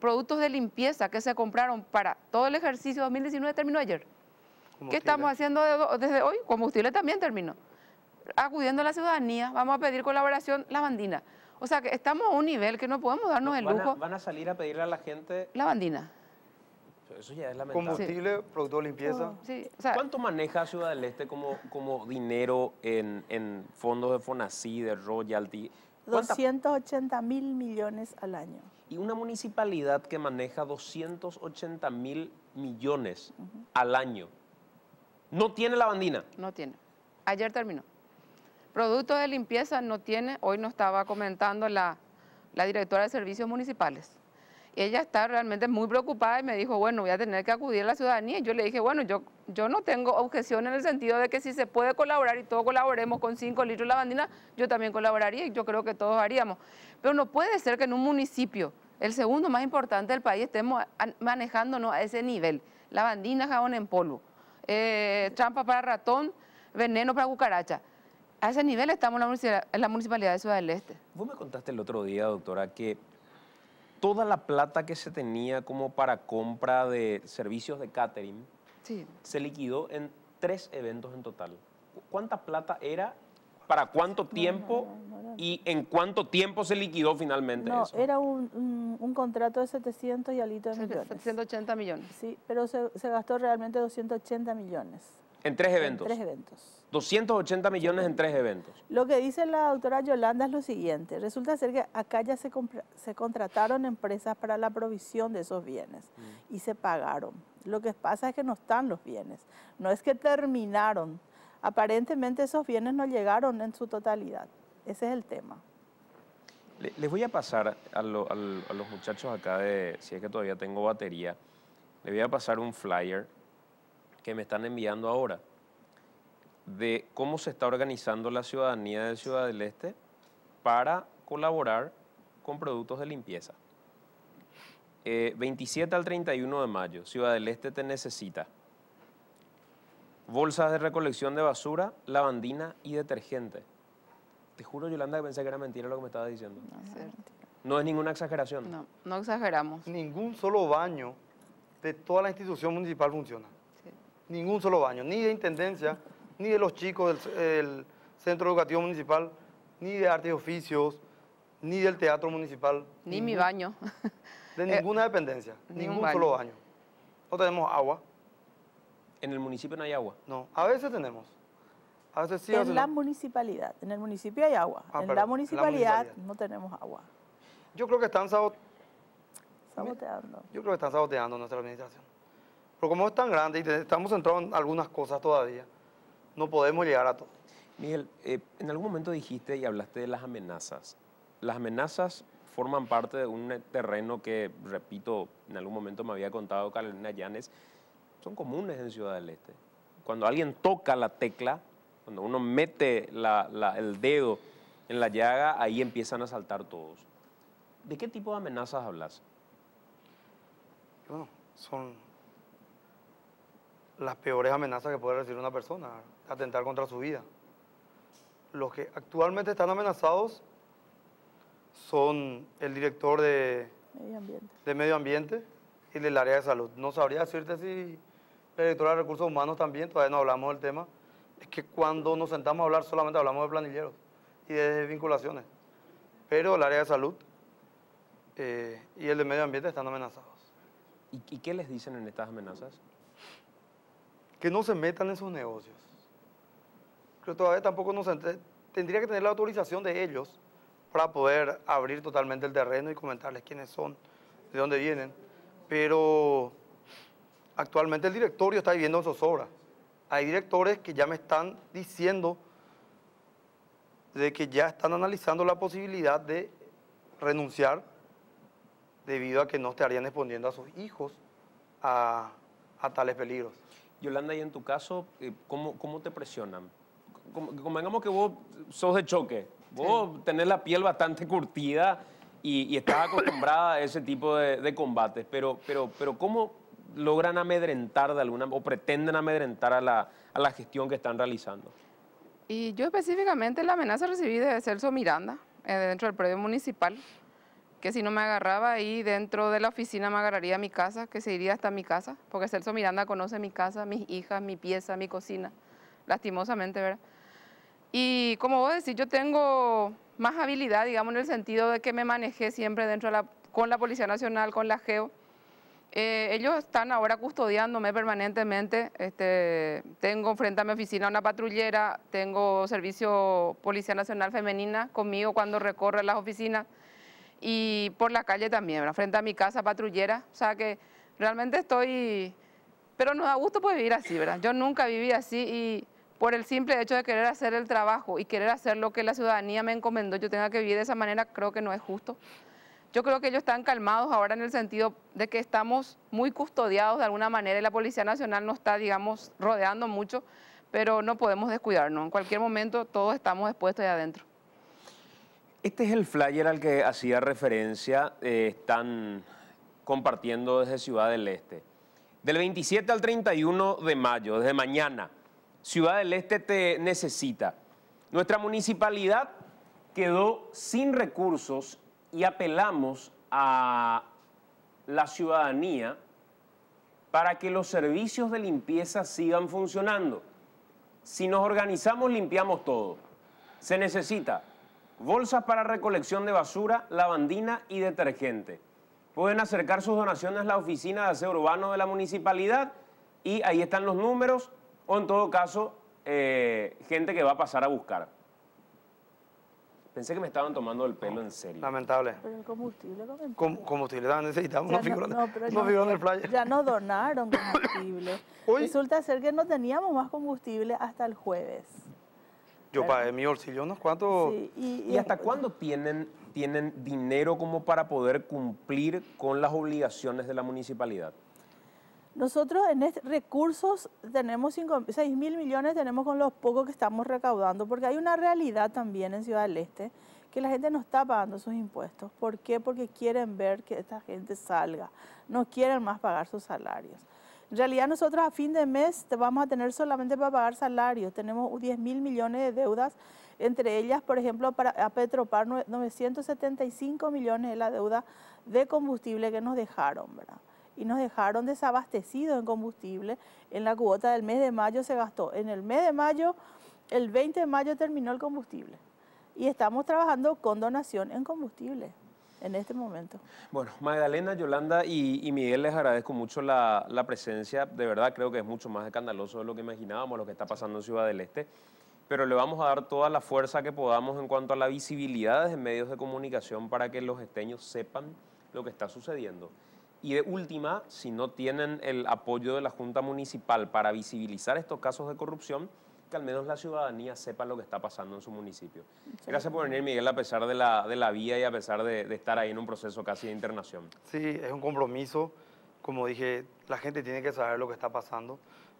productos de limpieza que se compraron para todo el ejercicio 2019 terminó ayer. ¿Qué estamos haciendo desde hoy? Combustible también terminó. Acudiendo a la ciudadanía, vamos a pedir colaboración lavandina. O sea, que estamos a un nivel que no podemos darnos el lujo. van a salir a pedirle a la gente... Lavandina. Eso ya es lamentable. Combustible, producto de limpieza. Sí, ¿Cuánto maneja Ciudad del Este como, como dinero en, en fondos de FONACI, de royalty? 280 mil millones al año. Y una municipalidad que maneja 280 mil millones al año, ¿no tiene lavandina? No tiene. Ayer terminó. Productos de limpieza no tiene, hoy nos estaba comentando la, directora de servicios municipales. Ella está realmente muy preocupada y me dijo, bueno, voy a tener que acudir a la ciudadanía. Y yo le dije, bueno, yo, yo no tengo objeción en el sentido de que si se puede colaborar y todos colaboremos con 5 litros de lavandina, yo también colaboraría y yo creo que todos haríamos. Pero no puede ser que en un municipio, el segundo más importante del país, estemos manejándonos a ese nivel. Lavandina, jabón en polvo, eh, trampa para ratón, veneno para cucaracha. A ese nivel estamos en la, municipalidad, de Ciudad del Este. Vos me contaste el otro día, doctora, que toda la plata que se tenía como para compra de servicios de catering se liquidó en tres eventos en total. ¿Cuánta plata era? ¿Para cuánto tiempo? ¿Y en cuánto tiempo se liquidó finalmente no, era un, contrato de 700 y alito de millones. 780 millones. Sí, pero se, se gastó realmente 280 millones. En tres eventos. En tres eventos. 280 millones en tres eventos. Lo que dice la doctora Yolanda es lo siguiente. Resulta ser que acá ya se, se contrataron empresas para la provisión de esos bienes mm. y se pagaron. Lo que pasa es que no están los bienes. No es que terminaron. Aparentemente esos bienes no llegaron en su totalidad. Ese es el tema. les voy a pasar a, a, los muchachos acá de, si es que todavía tengo batería, les voy a pasar un flyer que me están enviando ahora de cómo se está organizando la ciudadanía de Ciudad del Este para colaborar con productos de limpieza. 27 eh, al 31 de mayo, Ciudad del Este te necesita bolsas de recolección de basura, lavandina y detergente. Te juro, Yolanda, que pensé que era mentira lo que me estaba diciendo. No, es ninguna exageración. No, no exageramos. Ningún solo baño de toda la institución municipal funciona. Ningún solo baño, ni de intendencia, ni de los chicos del, Centro Educativo Municipal, ni de Artes y Oficios, ni del Teatro Municipal. Ni mi baño. De ninguna dependencia, ningún solo baño. No tenemos agua. ¿En el municipio no hay agua? No, a veces tenemos. A veces sí. En la municipalidad. En el municipio hay agua. Ah, en, la municipalidad no tenemos agua. Yo creo que están saboteando. Yo creo que están saboteando nuestra administración. Pero como es tan grande y estamos centrados en algunas cosas todavía, no podemos llegar a todo. Miguel, eh, en algún momento dijiste y hablaste de las amenazas. Las amenazas forman parte de un terreno que, repito, en algún momento me había contado Carolina Llanes, son comunes en Ciudad del Este. Cuando alguien toca la tecla, cuando uno mete el dedo en la llaga, ahí empiezan a saltar todos. ¿De qué tipo de amenazas hablas? Bueno, son las peores amenazas que puede recibir una persona, atentar contra su vida. Los que actualmente están amenazados son el director de medio ambiente, de medio ambiente y del área de salud. No sabría decirte si el director de recursos humanos también, todavía no hablamos del tema. Es que cuando nos sentamos a hablar solamente hablamos de planilleros y de vinculaciones. Pero el área de salud eh, y el de medio ambiente están amenazados. ¿Y qué les dicen en estas amenazas? Que no se metan en sus negocios. Pero todavía tampoco tendría que tener la autorización de ellos para poder abrir totalmente el terreno y comentarles quiénes son, de dónde vienen. Pero actualmente el directorio está viviendo en zozobra. Hay directores que ya me están diciendo de que ya están analizando la posibilidad de renunciar debido a que no estarían exponiendo a sus hijos a tales peligros. Yolanda, y en tu caso, eh, ¿cómo, cómo te presionan? Como- Convengamos que vos sos de choque, vos tenés la piel bastante curtida y, y estás acostumbrada a ese tipo de, de combates, pero, pero, pero ¿cómo logran amedrentar de alguna o pretenden amedrentar a la, a la gestión que están realizando? Y yo específicamente la amenaza recibí de Celso Miranda, eh, dentro del predio municipal, que si no me agarraba ahí dentro de la oficina me agarraría a mi casa, que se iría hasta mi casa, porque Celso Miranda conoce mi casa, mis hijas, mi pieza, mi cocina, lastimosamente, ¿verdad? Y como vos decís, yo tengo más habilidad, digamos, en el sentido de que me manejé siempre dentro de la, con la Policía Nacional, con la GEO. Eh, ellos están ahora custodiándome permanentemente. Este, tengo frente a mi oficina una patrullera, tengo servicio Policía Nacional Femenina conmigo cuando recorre las oficinas y por la calle también, ¿verdad? frente a mi casa patrullera. O sea que realmente estoy, pero nos da gusto poder vivir así, ¿verdad? Yo nunca viví así y por el simple hecho de querer hacer el trabajo y querer hacer lo que la ciudadanía me encomendó, yo tenga que vivir de esa manera, creo que no es justo. Yo creo que ellos están calmados ahora en el sentido de que estamos muy custodiados de alguna manera y la Policía Nacional nos está, digamos, rodeando mucho, pero no podemos descuidarnos. En cualquier momento todos estamos expuestos ahí adentro. Este es el flyer al que hacía referencia, eh, están compartiendo desde Ciudad del Este. Del 27 al 31 de mayo, desde mañana, Ciudad del Este te necesita. Nuestra municipalidad quedó sin recursos y apelamos a la ciudadanía para que los servicios de limpieza sigan funcionando. Si nos organizamos, limpiamos todo. Se necesita bolsas para recolección de basura, lavandina y detergente. Pueden acercar sus donaciones a la oficina de aseo urbano de la municipalidad y ahí están los números o en todo caso eh, gente que va a pasar a buscar. Pensé que me estaban tomando el pelo en serio. Lamentable. Pero el combustible, comentario. Com- combustible, también necesitamos Ya unos figuras no, no, no, figuras del flyer. Ya nos donaron combustible. Resulta ser que no teníamos más combustible hasta el jueves. Yo pagué mi bolsillo unos cuantos. Sí, y, ¿Y hasta cuándo tienen, tienen dinero como para poder cumplir con las obligaciones de la municipalidad? Nosotros en este, recursos tenemos 6 mil millones, tenemos con los pocos que estamos recaudando, porque hay una realidad también en Ciudad del Este, que la gente no está pagando sus impuestos. ¿Por qué? Porque quieren ver que esta gente salga, no quieren más pagar sus salarios. En realidad nosotros a fin de mes vamos a tener solamente para pagar salarios, tenemos 10 mil millones de deudas, entre ellas, por ejemplo, para a Petropar, nue- 975 millones de la deuda de combustible que nos dejaron, ¿verdad? y nos dejaron desabastecidos en combustible. En la cuota del mes de mayo se gastó. En el mes de mayo, el 20 de mayo terminó el combustible. Y estamos trabajando con donación en combustible en este momento. Bueno, Magdalena, Yolanda y, Miguel, les agradezco mucho la, la presencia. De verdad creo que es mucho más escandaloso de lo que imaginábamos, lo que está pasando en Ciudad del Este. Pero le vamos a dar toda la fuerza que podamos en cuanto a la visibilidad de medios de comunicación para que los esteños sepan lo que está sucediendo. Y de última, si no tienen el apoyo de la Junta Municipal para visibilizar estos casos de corrupción, que al menos la ciudadanía sepa lo que está pasando en su municipio. Gracias por venir, Miguel, a pesar de la, de la vía y a pesar de, de estar ahí en un proceso casi de internación. Sí, es un compromiso. Como dije, la gente tiene que saber lo que está pasando.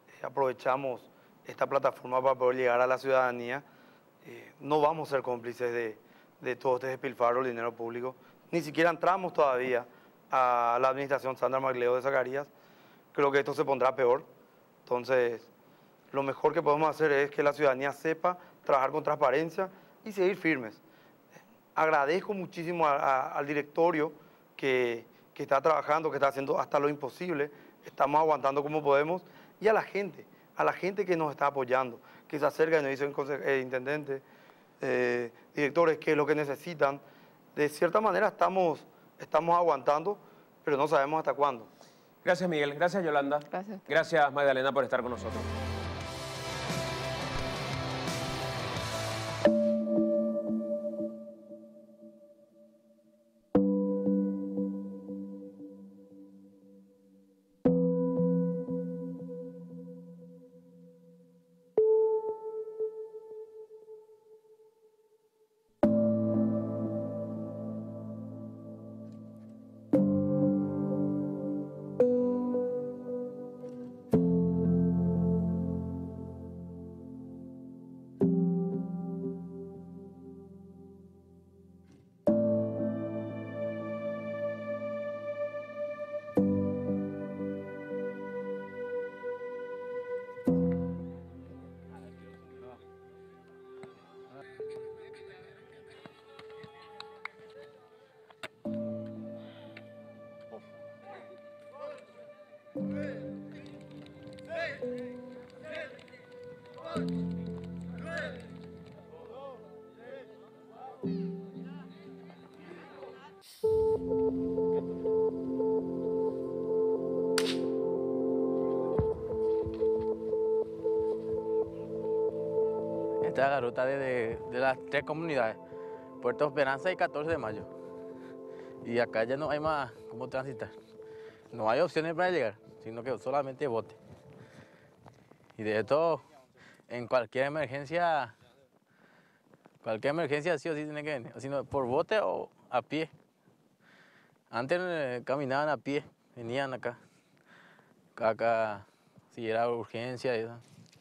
Eh, aprovechamos esta plataforma para poder llegar a la ciudadanía. Eh, no vamos a ser cómplices de, de todo este despilfarro del dinero público. Ni siquiera entramos todavía a la administración Sandra Magleo de Zacarías. Creo que esto se pondrá peor. Entonces, lo mejor que podemos hacer es que la ciudadanía sepa trabajar con transparencia y seguir firmes. Agradezco muchísimo a- a- al directorio que, que está trabajando, que está haciendo hasta lo imposible. Estamos aguantando como podemos. Y a la gente, a la gente que nos está apoyando, que se acerca y nos dicen, conse- eh, intendente, eh, directores, qué es lo que necesitan. De cierta manera estamos, estamos aguantando, pero no sabemos hasta cuándo. Gracias, Miguel. Gracias, Yolanda. Gracias. Gracias, Magdalena, por estar con nosotros. La ruta de, de- de las tres comunidades, Puerto Esperanza y 14 de Mayo. Y acá ya no hay más cómo transitar. No hay opciones para llegar, sino que solamente bote. Y de esto, en cualquier emergencia, cualquier emergencia sí o sí tiene que venir, sino por bote o a pie. Antes eh, caminaban a pie, venían acá. Acá, si era urgencia y eso.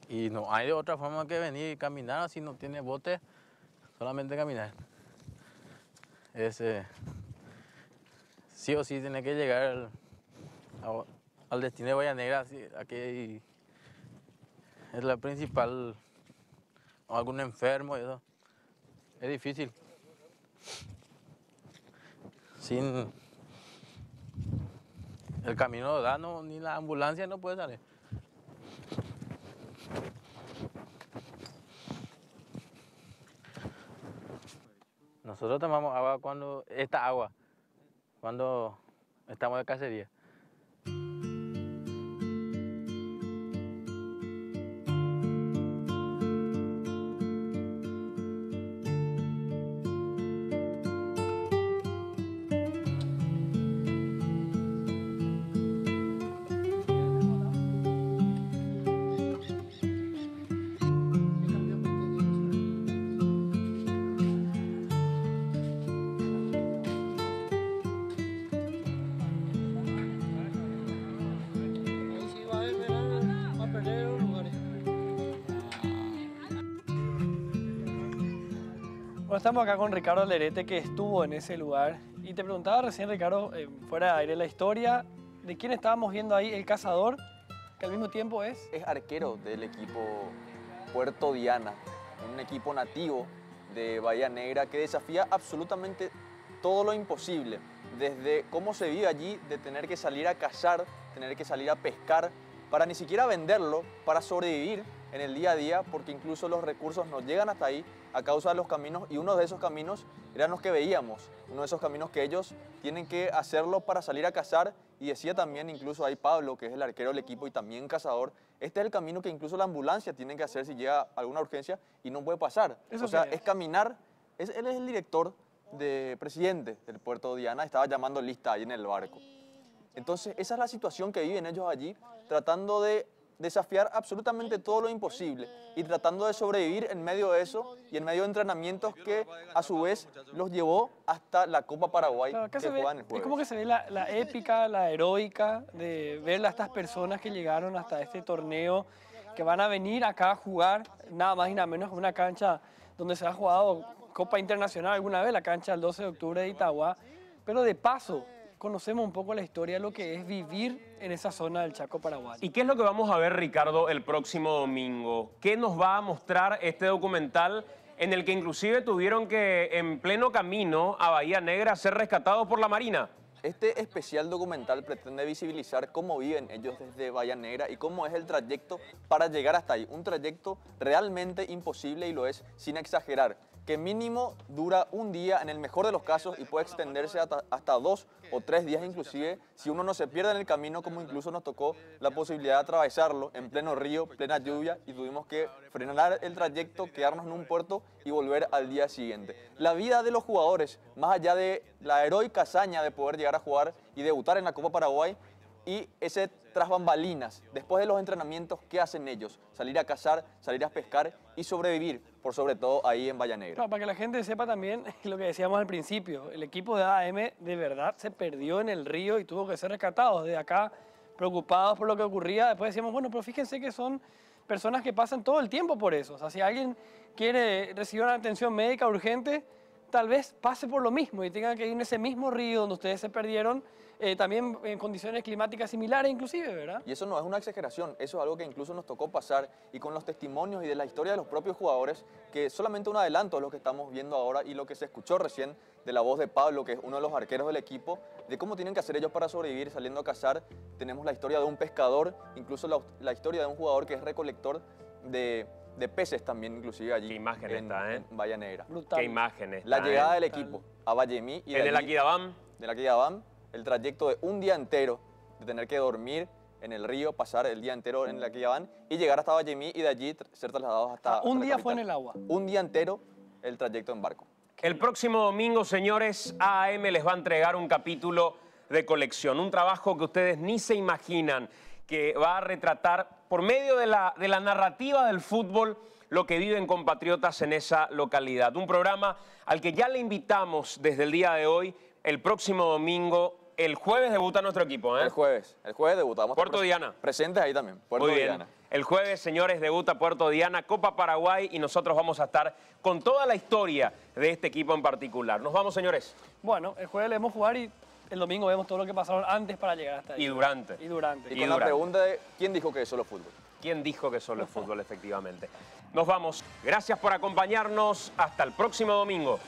Y no hay de otra forma que venir y caminar si no tiene bote, solamente caminar. Es, sí o sí tiene que llegar al, destino de Bahía aquí es la principal, o algún enfermo y eso. Es difícil. Sin el camino da, no, ni la ambulancia no puede salir. Nosotros tomamos agua cuando, esta agua, cuando estamos de cacería. Bueno, estamos acá con Ricardo Lerete, que estuvo en ese lugar. Y te preguntaba recién, Ricardo, eh, fuera de aire, la historia de quién estábamos viendo ahí, el cazador, que al mismo tiempo es... Es arquero del equipo Puerto Diana, un equipo nativo de Bahía Negra que desafía absolutamente todo lo imposible. Desde cómo se vive allí, de tener que salir a cazar, tener que salir a pescar, para ni siquiera venderlo, para sobrevivir en el día a día, porque incluso los recursos no llegan hasta ahí a causa de los caminos, y uno de esos caminos eran los que veíamos, uno de esos caminos que ellos tienen que hacerlo para salir a cazar, y decía también incluso ahí Pablo, que es el arquero del equipo y también cazador, este es el camino que incluso la ambulancia tiene que hacer si llega alguna urgencia y no puede pasar. ¿Eso o sea, es caminar, es, él es el director de presidente del puerto Diana, estaba llamando lista ahí en el barco. Entonces, esa es la situación que viven ellos allí, tratando de desafiar absolutamente todo lo imposible y tratando de sobrevivir en medio de eso y en medio de entrenamientos que a su vez los llevó hasta la Copa Paraguay Claro, que juegan el es como que se ve la, la épica, la heroica de ver a estas personas que llegaron hasta este torneo, que van a venir acá a jugar nada más y nada menos que una cancha donde se ha jugado Copa Internacional alguna vez, la cancha del 12 de octubre de Itagua, pero de paso conocemos un poco la historia de lo que es vivir en esa zona del Chaco Paraguay. ¿Y qué es lo que vamos a ver, Ricardo, el próximo domingo? ¿Qué nos va a mostrar este documental en el que inclusive tuvieron que, en pleno camino a Bahía Negra, ser rescatados por la Marina? Este especial documental pretende visibilizar cómo viven ellos desde Bahía Negra y cómo es el trayecto para llegar hasta ahí. Un trayecto realmente imposible y lo es sin exagerar, que mínimo dura un día en el mejor de los casos y puede extenderse hasta, hasta dos o tres días inclusive si uno no se pierde en el camino como incluso nos tocó la posibilidad de atravesarlo en pleno río, plena lluvia y tuvimos que frenar el trayecto, quedarnos en un puerto y volver al día siguiente. La vida de los jugadores, más allá de la heroica hazaña de poder llegar a jugar y debutar en la Copa Paraguay, y ese tras bambalinas, después de los entrenamientos, ¿qué hacen ellos? Salir a cazar, salir a pescar y sobrevivir, por sobre todo ahí en Bahía Negra. Claro, para que la gente sepa también lo que decíamos al principio, el equipo de AM de verdad se perdió en el río y tuvo que ser rescatado. Desde acá, preocupados por lo que ocurría, después decíamos, bueno, pero fíjense que son personas que pasan todo el tiempo por eso. O sea, si alguien quiere recibir una atención médica urgente, tal vez pase por lo mismo y tenga que ir en ese mismo río donde ustedes se perdieron eh, también en condiciones climáticas similares inclusive, ¿verdad? Y eso no es una exageración, eso es algo que incluso nos tocó pasar y con los testimonios y de la historia de los propios jugadores, que solamente un adelanto es lo que estamos viendo ahora y lo que se escuchó recién de la voz de Pablo, que es uno de los arqueros del equipo, de cómo tienen que hacer ellos para sobrevivir saliendo a cazar. Tenemos la historia de un pescador, incluso la, la historia de un jugador que es recolector de, de peces también, inclusive allí. Qué imagen en, esta, ¿eh? en Bahía Negra. Brutal. Qué imagen esta, La ¿eh? llegada del equipo a Vallemí y de el allí- Aquidabam. de la Quidabam, el trayecto de un día entero, de tener que dormir en el río, pasar el día entero en la Quidabam y llegar hasta Vallemí y de allí ser trasladados hasta... Ah, un hasta día fue en el agua. Un día entero el trayecto en barco. El próximo domingo, señores, AAM les va a entregar un capítulo de colección, un trabajo que ustedes ni se imaginan, que va a retratar por medio de la, de la narrativa del fútbol lo que viven compatriotas en esa localidad. Un programa al que ya le invitamos desde el día de hoy, el próximo domingo, el jueves debuta nuestro equipo. ¿eh? El jueves, el jueves debutamos. Puerto Diana. Presentes ahí también, Puerto Muy bien. Diana. El jueves, señores, debuta Puerto Diana, Copa Paraguay y nosotros vamos a estar con toda la historia de este equipo en particular. Nos vamos, señores. Bueno, el jueves le vemos jugar y el domingo vemos todo lo que pasaron antes para llegar hasta ahí. Y durante. Y durante. Y, Y con la durante. pregunta de quién dijo que es solo fútbol. ¿Quién dijo que solo es fútbol, efectivamente? Nos vamos. Gracias por acompañarnos. Hasta el próximo domingo.